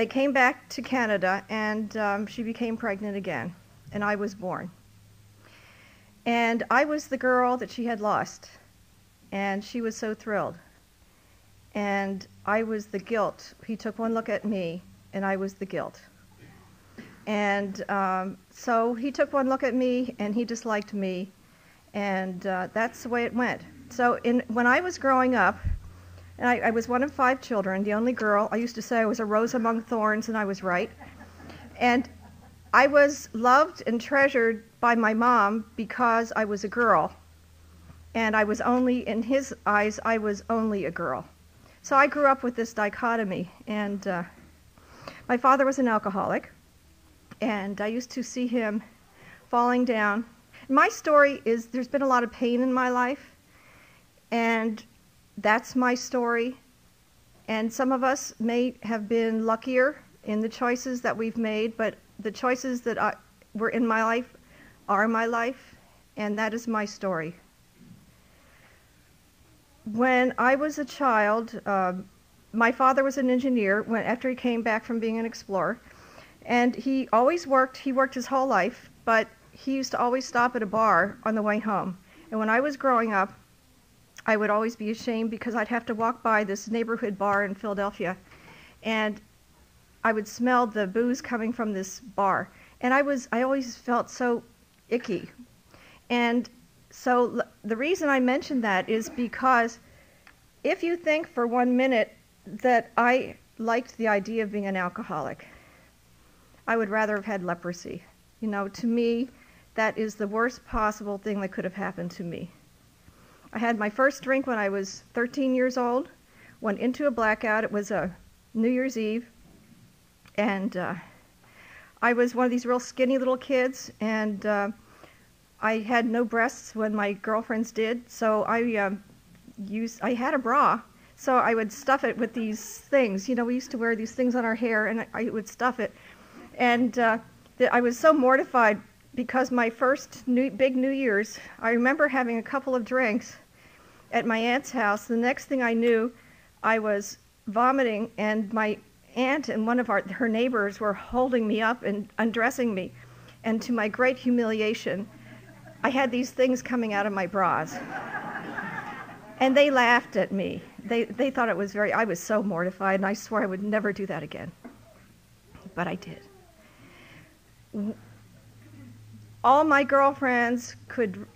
they came back to Canada, and um, she became pregnant again, and I was born. And I was the girl that she had lost, and she was so thrilled. And I was the guilt. He took one look at me, and I was the guilt. And um, so he took one look at me, and he disliked me, and uh, that's the way it went. So in, when I was growing up, and I, I was one of five children, the only girl. I used to say I was a rose among thorns, and I was right. And I was loved and treasured by my mom because I was a girl. And I was only, in his eyes, I was only a girl. So I grew up with this dichotomy. And uh, my father was an alcoholic. And I used to see him falling down. My story is there's been a lot of pain in my life. And that's my story. And some of us may have been luckier in the choices that we've made, but the choices that I, were in my life are my life, and that is my story. When I was a child, uh, my father was an engineer when, after he came back from being an explorer, and he always worked, he worked his whole life, but he used to always stop at a bar on the way home. And when I was growing up, I would always be ashamed because I'd have to walk by this neighborhood bar in Philadelphia, and I would smell the booze coming from this bar, and I was I always felt so icky, and so the reason I mention that is because if you think for one minute that I liked the idea of being an alcoholic, I would rather have had leprosy. You know, to me, that is the worst possible thing that could have happened to me. I had my first drink when I was 13 years old, went into a blackout. It was a New Year's Eve, and uh, I was one of these real skinny little kids, and uh, I had no breasts when my girlfriends did, so I uh, used I had a bra, so I would stuff it with these things. You know, we used to wear these things on our hair, and I, would stuff it, and uh, I was so mortified because my first new, big New Year's, I remember having a couple of drinks at my aunt's house. The next thing I knew, I was vomiting, and my aunt and one of our, her neighbors were holding me up and undressing me. And to my great humiliation, I had these things coming out of my bras. and they laughed at me. They, they thought it was very, I was so mortified, and I swore I would never do that again. But I did all my girlfriends could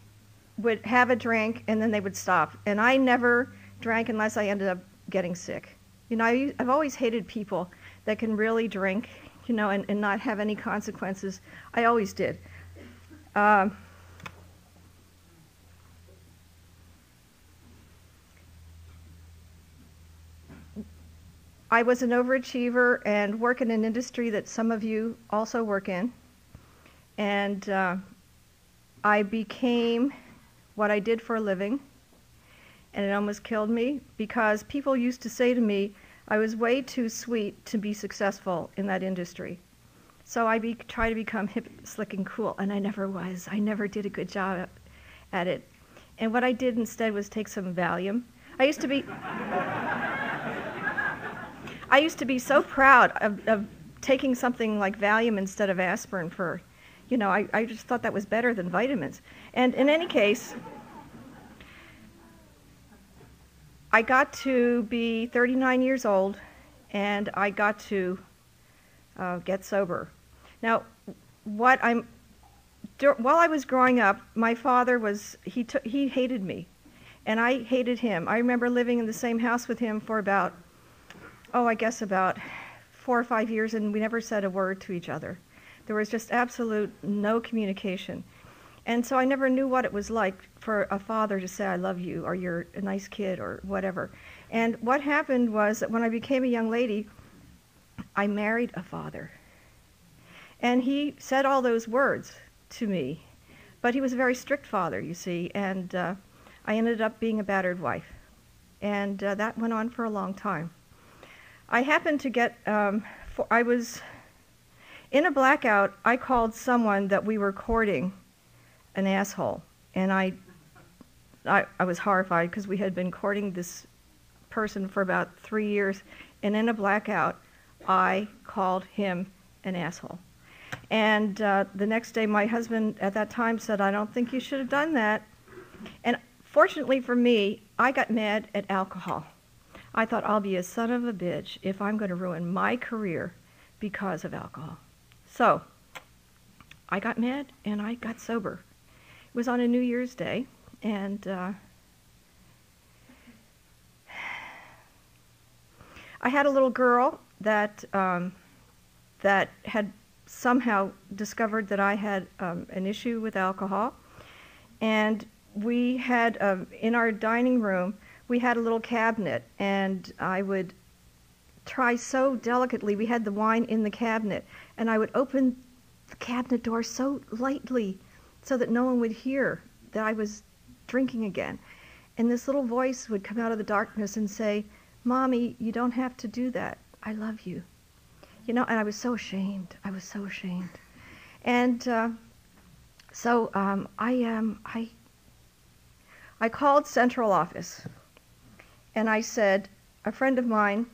would have a drink and then they would stop. And i never drank unless i ended up getting sick. You know I, have always hated people that can really drink you know and, and not have any consequences. I always did. Um, i was an overachiever and work in an industry that some of you also work in. And uh, I became what I did for a living, and it almost killed me because people used to say to me, I was way too sweet to be successful in that industry. So I be, try to become hip, slick, and cool, and I never was. I never did a good job at it. And what I did instead was take some Valium. I used to be, I used to be so proud of, of taking something like Valium instead of aspirin for you know, I, I just thought that was better than vitamins. And in any case, I got to be 39 years old and I got to uh, get sober. Now, what I'm while I was growing up, my father was he took he hated me, and I hated him. I remember living in the same house with him for about oh, I guess about four or five years, and we never said a word to each other. There was just absolute no communication. And so I never knew what it was like for a father to say, I love you, or you're a nice kid, or whatever. And what happened was that when I became a young lady, I married a father. And he said all those words to me. But he was a very strict father, you see, and uh, I ended up being a battered wife. And uh, that went on for a long time. I happened to get, um, for, I was in a blackout, I called someone that we were courting an asshole. And I, I, I was horrified because we had been courting this person for about three years. And in a blackout, I called him an asshole. And uh, the next day, my husband at that time said, I don't think you should have done that. And fortunately for me, I got mad at alcohol. I thought, I'll be a son of a bitch if I'm going to ruin my career because of alcohol. So I got mad and I got sober. It was on a New Year's Day, and uh, I had a little girl that um, that had somehow discovered that I had um, an issue with alcohol, and we had um, in our dining room we had a little cabinet, and I would try so delicately. We had the wine in the cabinet, and I would open the cabinet door so lightly so that no one would hear that I was drinking again. And this little voice would come out of the darkness and say, Mommy, you don't have to do that. I love you. You know, and I was so ashamed. I was so ashamed. And uh, so um, I, um, I, I called central office and I said, a friend of mine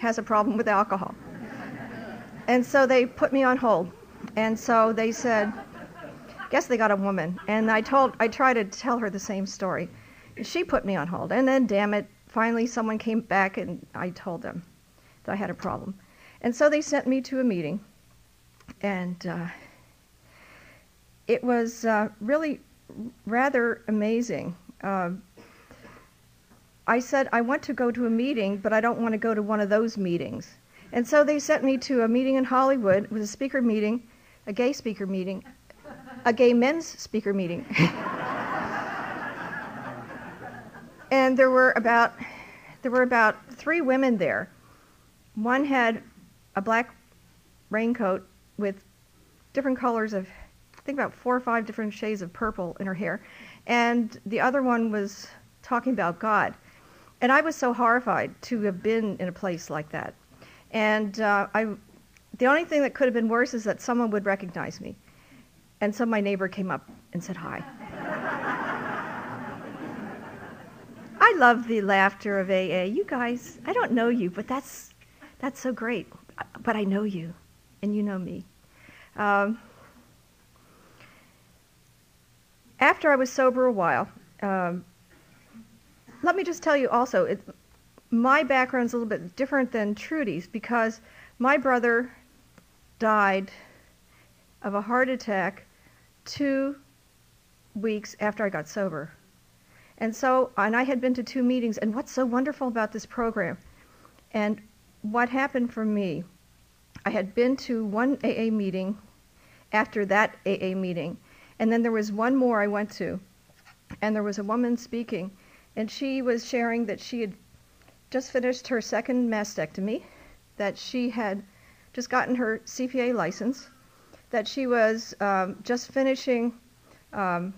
has a problem with alcohol. and so they put me on hold. And so they said, guess they got a woman. And I told, I tried to tell her the same story. She put me on hold. And then, damn it, finally someone came back and I told them that I had a problem. And so they sent me to a meeting. And uh, it was uh, really rather amazing. Uh, I said, I want to go to a meeting, but I don't want to go to one of those meetings. And so they sent me to a meeting in Hollywood. It was a speaker meeting, a gay speaker meeting, a gay men's speaker meeting. and there were about there were about three women there. One had a black raincoat with different colors of I think about four or five different shades of purple in her hair. And the other one was talking about God. And I was so horrified to have been in a place like that. And uh, I, the only thing that could have been worse is that someone would recognize me. And so my neighbor came up and said hi. I love the laughter of AA. You guys, I don't know you, but that's, that's so great. But I know you, and you know me. Um, after I was sober a while, um, let me just tell you also, it, my background's a little bit different than Trudy's because my brother died of a heart attack two weeks after I got sober. And so, and I had been to two meetings, and what's so wonderful about this program, and what happened for me, I had been to one AA meeting after that AA meeting, and then there was one more I went to, and there was a woman speaking, and she was sharing that she had just finished her second mastectomy, that she had just gotten her CPA license, that she was um, just finishing um,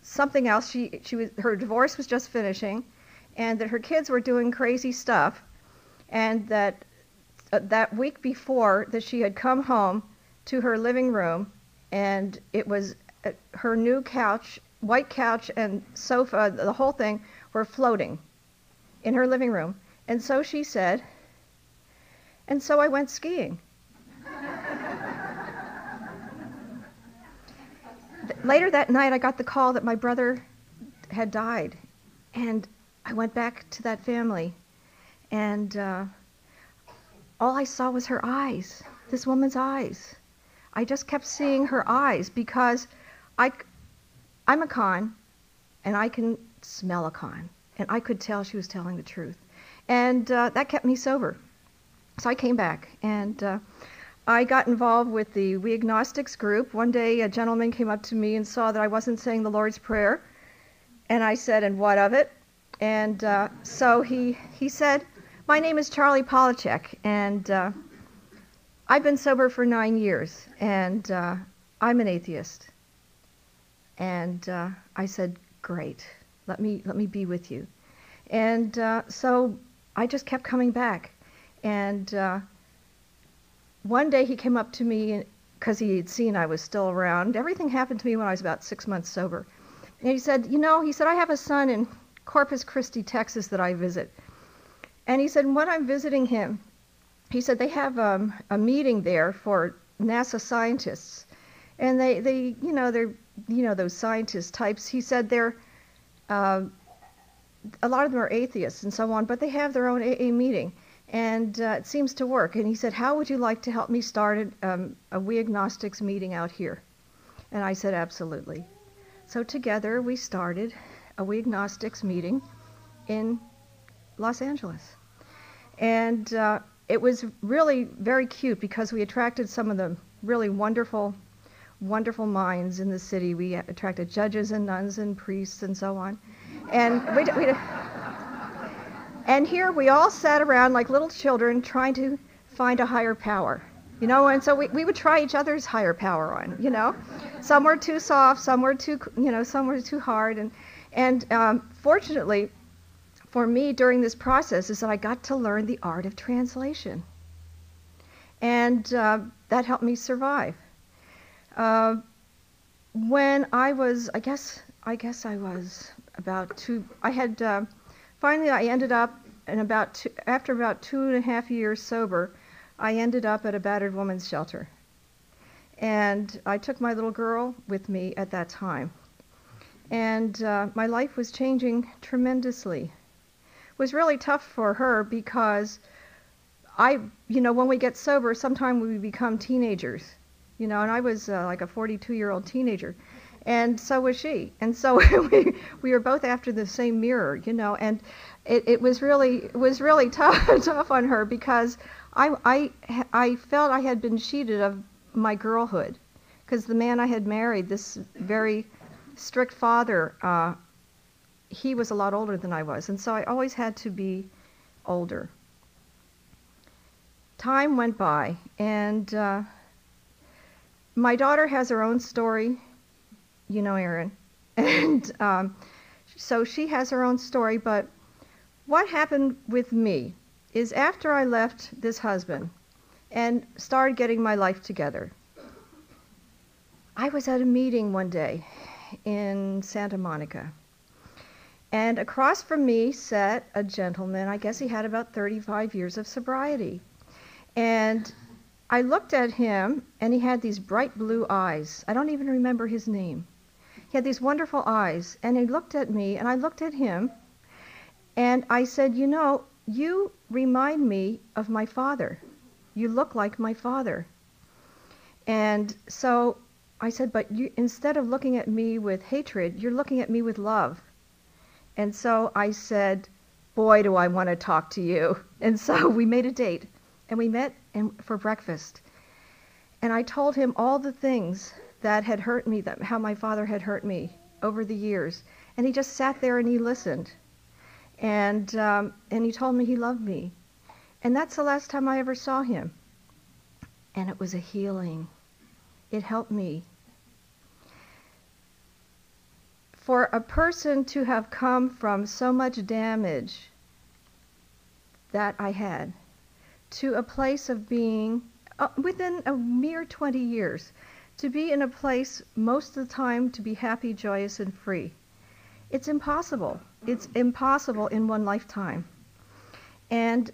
something else. She, she was, her divorce was just finishing, and that her kids were doing crazy stuff, and that uh, that week before that she had come home to her living room, and it was uh, her new couch white couch and sofa, the whole thing, were floating in her living room. And so she said, and so I went skiing. Later that night, I got the call that my brother had died. And I went back to that family. And uh, all I saw was her eyes, this woman's eyes. I just kept seeing her eyes because I, I'm a con, and I can smell a con, and I could tell she was telling the truth, and uh, that kept me sober. So I came back, and uh, I got involved with the We Agnostics group. One day, a gentleman came up to me and saw that I wasn't saying the Lord's Prayer, and I said, "And what of it?" And uh, so he he said, "My name is Charlie Polachek, and uh, I've been sober for nine years, and uh, I'm an atheist." And uh, I said, "Great, let me let me be with you." And uh, so I just kept coming back, and uh, one day he came up to me because he had seen I was still around. Everything happened to me when I was about six months sober. And he said, You know, he said, I have a son in Corpus Christi, Texas that I visit. And he said, When I'm visiting him, he said, they have um, a meeting there for NASA scientists. And they, they, you know, they're, you know, those scientist types. He said they're, uh, a lot of them are atheists and so on, but they have their own AA meeting and uh, it seems to work. And he said, How would you like to help me start um, a We Agnostics meeting out here? And I said, Absolutely. So together we started a We Agnostics meeting in Los Angeles. And uh, it was really very cute because we attracted some of the really wonderful, wonderful minds in the city. We attracted judges and nuns and priests and so on. And we, we, and here we all sat around like little children trying to find a higher power. You know, and so we, we would try each other's higher power on, you know. Some were too soft, some were too, you know, some were too hard. And, and um, fortunately, for me during this process is that I got to learn the art of translation. And uh, that helped me survive. Uh, when I was, I guess, I guess I was about two, I had, uh, finally I ended up in about two, after about two and a half years sober, I ended up at a battered woman's shelter. And I took my little girl with me at that time. And uh, my life was changing tremendously. It was really tough for her because I, you know, when we get sober, sometimes we become teenagers, you know, and I was uh, like a 42 year old teenager. And so was she. And so we, we were both after the same mirror, you know, and it, it was really, it was really tough, tough on her because I, I, I felt I had been cheated of my girlhood because the man I had married, this very strict father, uh, he was a lot older than I was, and so I always had to be older. Time went by, and uh, my daughter has her own story. You know, Erin, and um, so she has her own story. But what happened with me is after I left this husband and started getting my life together, I was at a meeting one day in Santa Monica. And across from me sat a gentleman, I guess he had about 35 years of sobriety. And I looked at him, and he had these bright blue eyes. I don't even remember his name. He had these wonderful eyes, and he looked at me, and I looked at him, and I said, You know, you remind me of my father. You look like my father. And so I said, But you, instead of looking at me with hatred, you're looking at me with love. And so I said, Boy, do I want to talk to you. And so we made a date, and we met in, for breakfast. And I told him all the things that had hurt me, that, how my father had hurt me over the years. And he just sat there and he listened. And, um, and he told me he loved me. And that's the last time I ever saw him. And it was a healing. It helped me. For a person to have come from so much damage that I had to a place of being, uh, within a mere 20 years, to be in a place most of the time to be happy, joyous, and free. It's impossible. It's impossible in one lifetime. And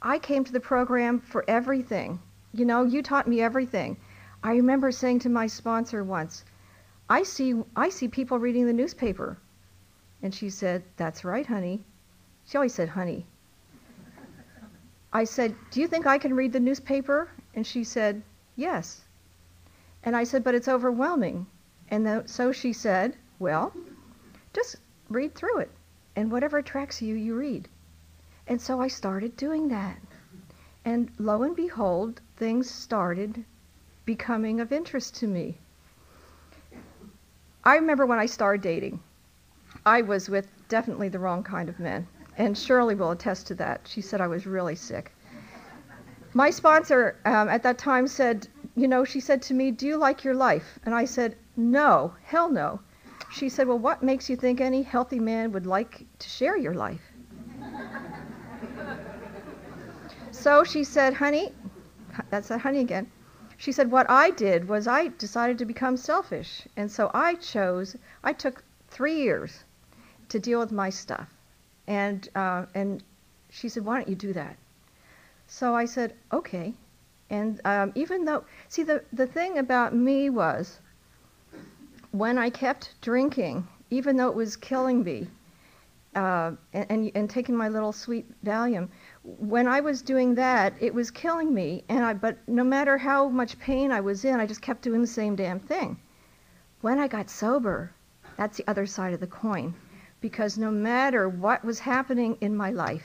I came to the program for everything. You know, you taught me everything. I remember saying to my sponsor once, I see, I see people reading the newspaper. And she said, That's right, honey. She always said, honey. I said, Do you think I can read the newspaper? And she said, Yes. And I said, But it's overwhelming. And so she said, Well, just read through it. And whatever attracts you, you read. And so I started doing that. And lo and behold, things started becoming of interest to me. I remember when I started dating, I was with definitely the wrong kind of men. And Shirley will attest to that. She said I was really sick. My sponsor um, at that time said, You know, she said to me, Do you like your life? And I said, No, hell no. She said, Well, what makes you think any healthy man would like to share your life? so she said, Honey, that's a honey again. She said, What I did was I decided to become selfish. And so I chose, I took three years to deal with my stuff. And, uh, and she said, Why don't you do that? So I said, Okay. And um, even though, see, the, the thing about me was when I kept drinking, even though it was killing me, uh, and, and, and taking my little sweet Valium, when I was doing that, it was killing me. And I, but no matter how much pain I was in, I just kept doing the same damn thing. When I got sober, that's the other side of the coin. Because no matter what was happening in my life,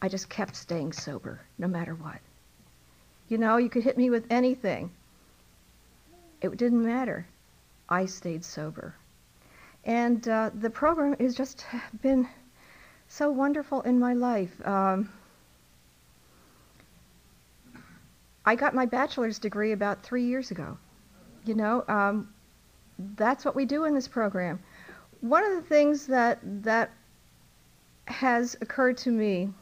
I just kept staying sober, no matter what. You know, you could hit me with anything. It didn't matter. I stayed sober. And uh, the program has just been so wonderful in my life. Um, I got my bachelor's degree about three years ago. You know, um, that's what we do in this program. One of the things that that has occurred to me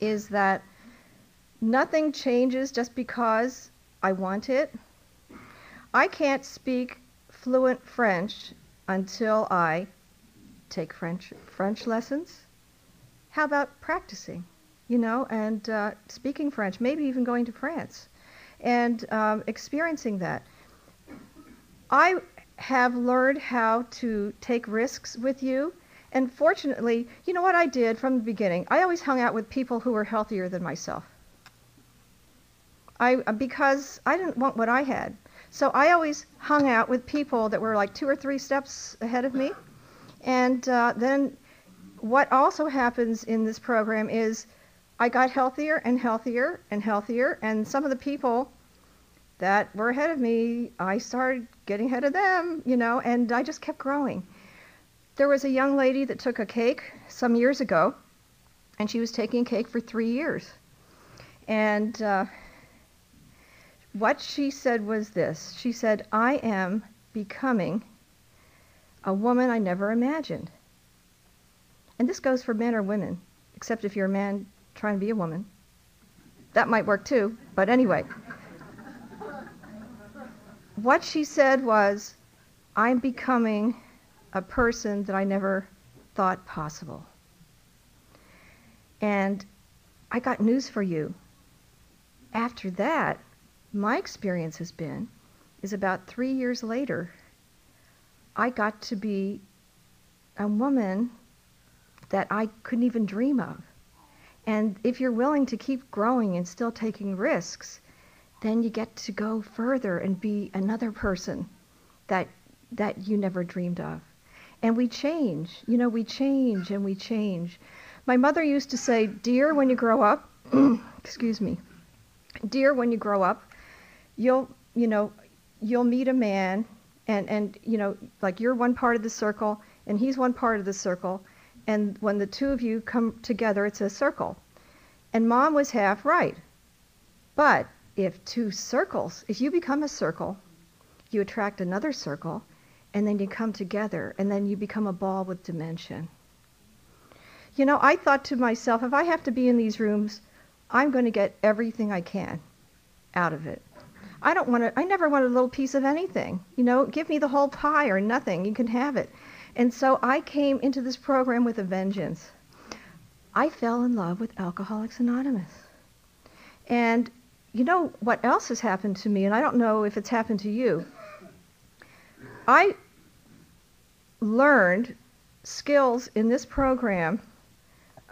is that nothing changes just because I want it. I can't speak fluent French until I take French French lessons. How about practicing, you know, and uh, speaking French, maybe even going to France, and um, experiencing that. I have learned how to take risks with you. And fortunately, you know what I did from the beginning? I always hung out with people who were healthier than myself. I because I didn't want what I had. So I always hung out with people that were like two or three steps ahead of me. And uh, then what also happens in this program is I got healthier and healthier and healthier, and some of the people that were ahead of me, I started getting ahead of them, you know, and I just kept growing. There was a young lady that took a cake some years ago, and she was taking cake for three years. And uh, what she said was this She said, I am becoming a woman I never imagined. And this goes for men or women, except if you're a man trying to be a woman. That might work too, but anyway. What she said was, I'm becoming a person that I never thought possible. And I got news for you. After that, my experience has been is about three years later, I got to be a woman that I couldn't even dream of. And if you're willing to keep growing and still taking risks, then you get to go further and be another person that that you never dreamed of. And we change. You know, we change and we change. My mother used to say, "Dear, when you grow up, excuse me. Dear, when you grow up, you'll, you know, you'll meet a man and and you know, like you're one part of the circle and he's one part of the circle, and when the two of you come together, it's a circle." And mom was half right. But if two circles, if you become a circle, you attract another circle, and then you come together, and then you become a ball with dimension. You know, I thought to myself, if I have to be in these rooms, I'm going to get everything I can out of it. I don't want to, I never want a little piece of anything. You know, give me the whole pie or nothing. You can have it. And so I came into this program with a vengeance. I fell in love with Alcoholics Anonymous. And you know what else has happened to me, and I don't know if it's happened to you. I learned skills in this program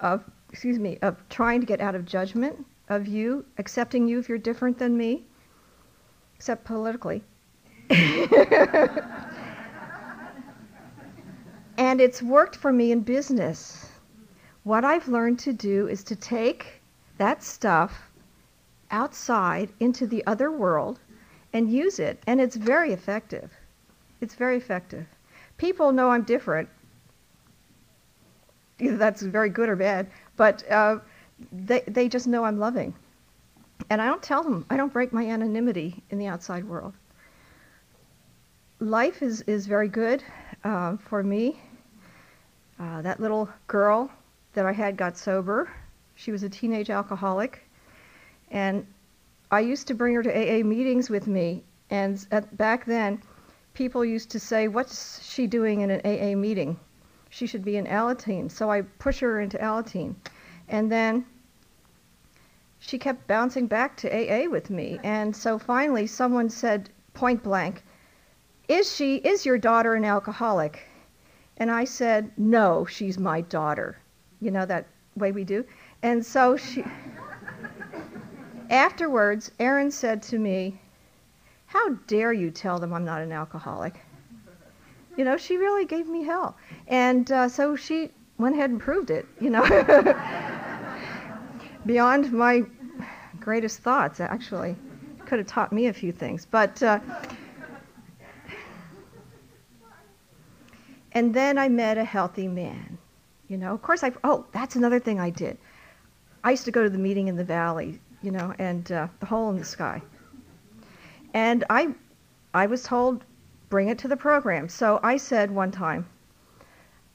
of, excuse me, of trying to get out of judgment of you, accepting you if you're different than me, except politically. and it's worked for me in business. What I've learned to do is to take that stuff outside into the other world and use it, and it's very effective. It's very effective. People know I'm different. Either that's very good or bad, but uh, they, they just know I'm loving. And I don't tell them, I don't break my anonymity in the outside world. Life is, is very good uh, for me. Uh, that little girl that I had got sober. She was a teenage alcoholic. And I used to bring her to AA meetings with me. And at, back then, people used to say, What's she doing in an AA meeting? She should be in Alateen. So I push her into Alateen. And then she kept bouncing back to AA with me. And so finally, someone said point blank, Is she, is your daughter an alcoholic? And I said, No, she's my daughter. You know that way we do? And so she, afterwards, Erin said to me, How dare you tell them I'm not an alcoholic? You know, she really gave me hell. And uh, so she went ahead and proved it, you know. Beyond my greatest thoughts, actually. Could have taught me a few things. But. Uh, and then I met a healthy man. You know, of course, I. Oh, that's another thing I did. I used to go to the meeting in the valley, you know, and uh, the hole in the sky. And I, I was told, bring it to the program. So I said one time,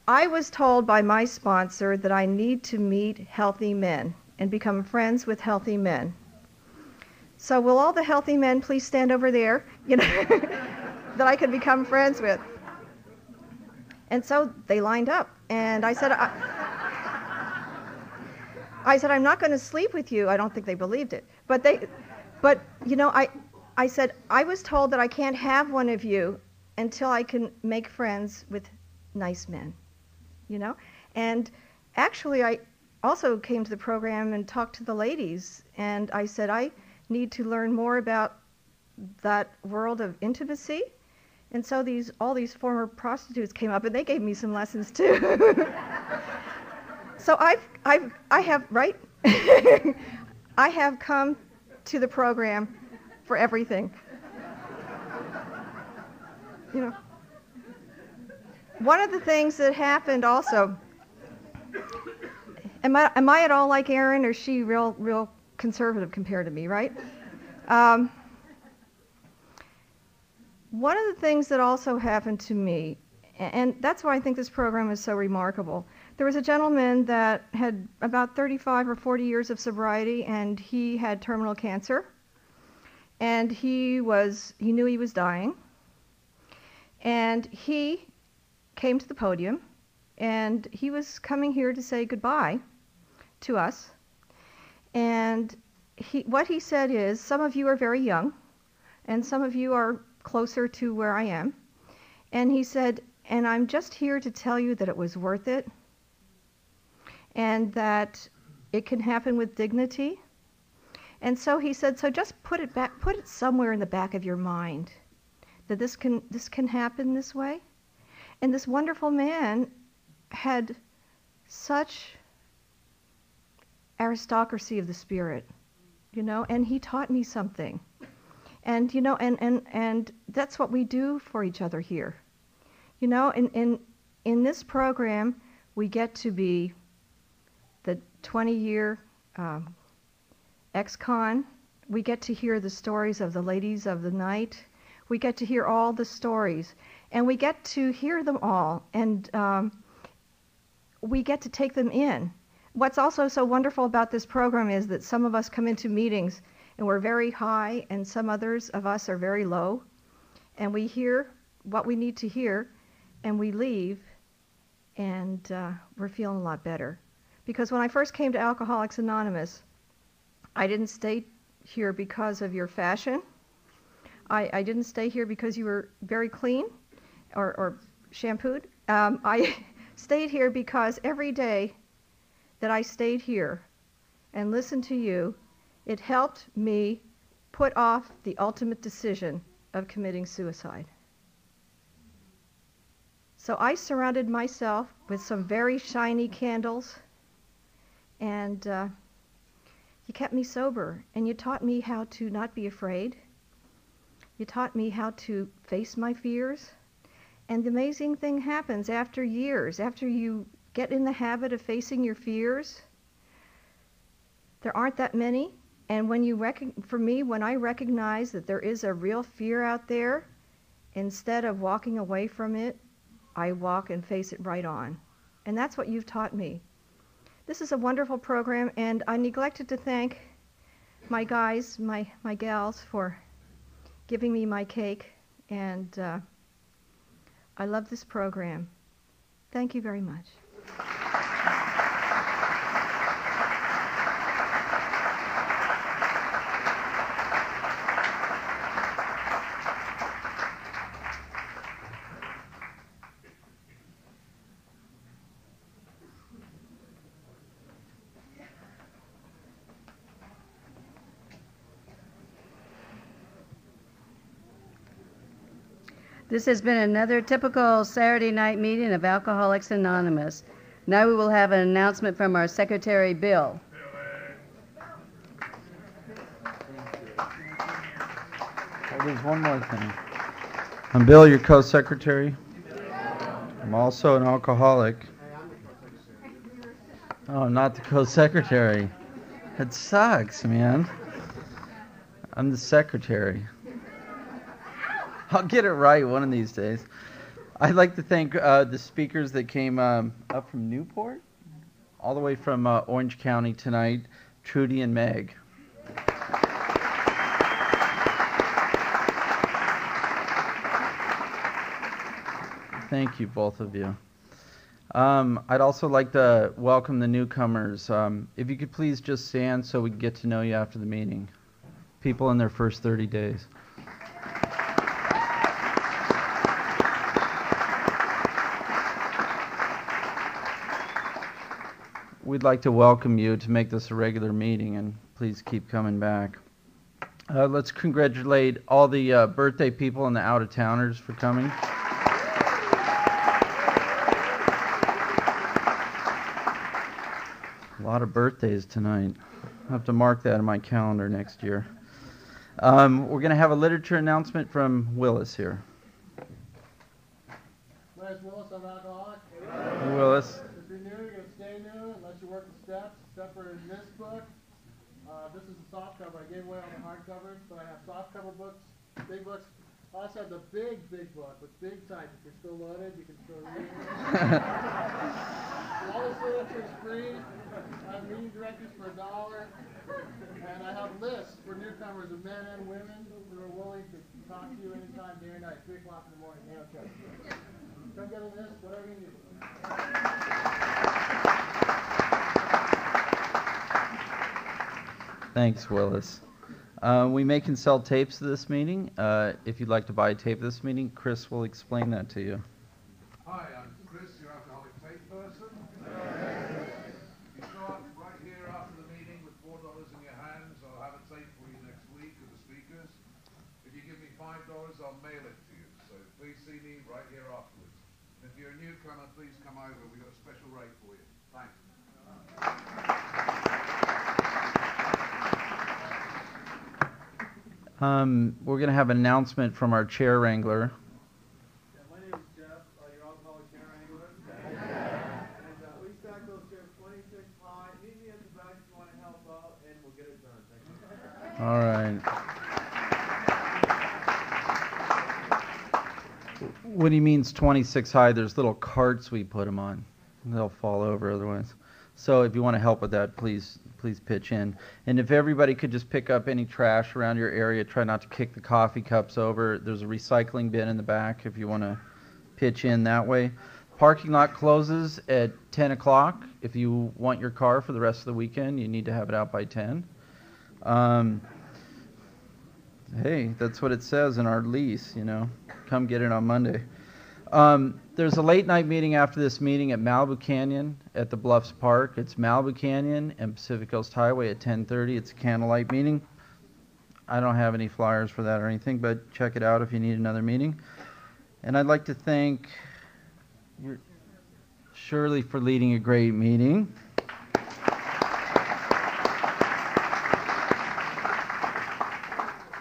I was told by my sponsor that I need to meet healthy men and become friends with healthy men. So will all the healthy men please stand over there, you know, that I could become friends with? And so they lined up, and I said, I, I said, I'm not going to sleep with you. I don't think they believed it, but they, but you know, I, I said, I was told that I can't have one of you until I can make friends with nice men, you know, and actually, I also came to the program and talked to the ladies, and I said, I need to learn more about that world of intimacy and so these all these former prostitutes came up and they gave me some lessons too. so I've I've I have right I have come to the program for everything. You know. One of the things that happened also am I am I at all like Erin or is she real real conservative compared to me, right? Um, one of the things that also happened to me, and that's why I think this program is so remarkable. There was a gentleman that had about 35 or 40 years of sobriety, and he had terminal cancer. And he was, he knew he was dying. And he came to the podium, and he was coming here to say goodbye to us. And he, what he said is, some of you are very young, and some of you are closer to where I am. And he said, and I'm just here to tell you that it was worth it and that it can happen with dignity. And so he said, so just put it back, put it somewhere in the back of your mind that this can, this can happen this way. And this wonderful man had such aristocracy of the spirit, you know, and he taught me something. And you know, and, and, and that's what we do for each other here. You know, in, in, in this program, we get to be the 20 year um, ex con. We get to hear the stories of the ladies of the night. We get to hear all the stories. And we get to hear them all. And um, we get to take them in. What's also so wonderful about this program is that some of us come into meetings and we're very high, and some others of us are very low. And we hear what we need to hear, and we leave, and uh, we're feeling a lot better. Because when I first came to Alcoholics Anonymous, I didn't stay here because of your fashion. I, I didn't stay here because you were very clean or, or shampooed. Um, I stayed here because every day that I stayed here and listened to you, it helped me put off the ultimate decision of committing suicide. So I surrounded myself with some very shiny candles, and uh, you kept me sober, and you taught me how to not be afraid. You taught me how to face my fears. And the amazing thing happens after years, after you get in the habit of facing your fears. There aren't that many. And when you rec- for me, when I recognize that there is a real fear out there, instead of walking away from it, I walk and face it right on. And that's what you've taught me. This is a wonderful program, and I neglected to thank my guys, my, my gals, for giving me my cake. And uh, I love this program. Thank you very much. This has been another typical Saturday night meeting of Alcoholics Anonymous. Now we will have an announcement from our Secretary, Bill. Oh, there's one more thing. I'm Bill, your co-secretary. I'm also an alcoholic. Oh, I'm not the co-secretary. It sucks, man. I'm the secretary. I'll get it right one of these days. I'd like to thank uh, the speakers that came um, up from Newport, all the way from uh, Orange County tonight, Trudy and Meg. Thank you, both of you. Um, I'd also like to welcome the newcomers. Um, if you could please just stand so we can get to know you after the meeting. People in their first 30 days. We'd like to welcome you to make this a regular meeting, and please keep coming back. Uh, let's congratulate all the uh, birthday people and the out of towners for coming. A lot of birthdays tonight. I'll have to mark that in my calendar next year. Um, we're going to have a literature announcement from Willis here. Where's Willis? I'm. Willis. If you're new, you're going to stay new unless you work the steps, except for in this book. Uh, this is a soft cover. I gave away all the hard covers, but I have soft cover books, big books. I also have the big, big book with big type. If you're still loaded, you can still read. all this literature is free. I have meeting directors for a dollar. And I have lists for newcomers of men and women who are willing to talk to you anytime, day or night, 3 o'clock in the morning. Don't care. Come get a list, whatever you need. Thanks, Willis. Uh, we may sell tapes to this meeting. Uh, if you'd like to buy a tape of this meeting, Chris will explain that to you. Hi, I'm Chris, your alcoholic tape person. You show up right here after the meeting with four dollars in your hands. I'll have a tape for you next week of the speakers. If you give me five dollars, I'll mail it to you. So please see me right here afterwards. And if you're a newcomer, please come over. We've got a special rate for you. Thanks. Um, we're going to have an announcement from our chair wrangler. My name is Jeff, uh, your alcoholic chair wrangler. and uh, we stack those chairs 26 high. Meet me at the back if you want to help out, and we'll get it done. Thank you. All right. What he means 26 high, there's little carts we put them on. They'll fall over otherwise. So if you want to help with that, please please pitch in. And if everybody could just pick up any trash around your area, try not to kick the coffee cups over. There's a recycling bin in the back if you want to pitch in that way. Parking lot closes at 10 o'clock. If you want your car for the rest of the weekend, you need to have it out by 10. Um, hey, that's what it says in our lease, you know. Come get it on Monday. Um, there's a late night meeting after this meeting at Malibu Canyon at the Bluffs Park. It's Malibu Canyon and Pacific Coast Highway at 10:30. It's a candlelight meeting. I don't have any flyers for that or anything, but check it out if you need another meeting. And I'd like to thank Shirley for leading a great meeting.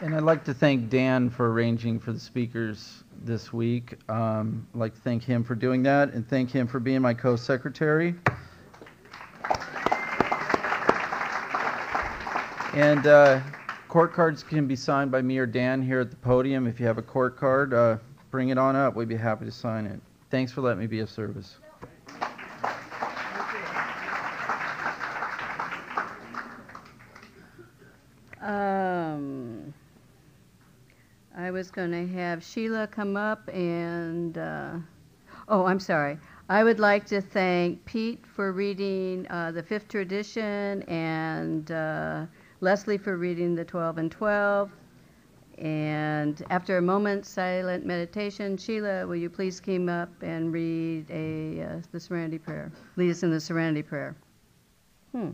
And I'd like to thank Dan for arranging for the speakers this week. Um, I'd like to thank him for doing that and thank him for being my co-secretary. And uh, court cards can be signed by me or Dan here at the podium. If you have a court card, uh, bring it on up. We'd be happy to sign it. Thanks for letting me be of service. Um, Was going to have Sheila come up and, uh, oh, I'm sorry. I would like to thank Pete for reading uh, the fifth tradition and uh, Leslie for reading the 12 and 12. And after a moment's silent meditation, Sheila, will you please come up and read a uh, the Serenity Prayer? Lead us in the Serenity Prayer. Hmm.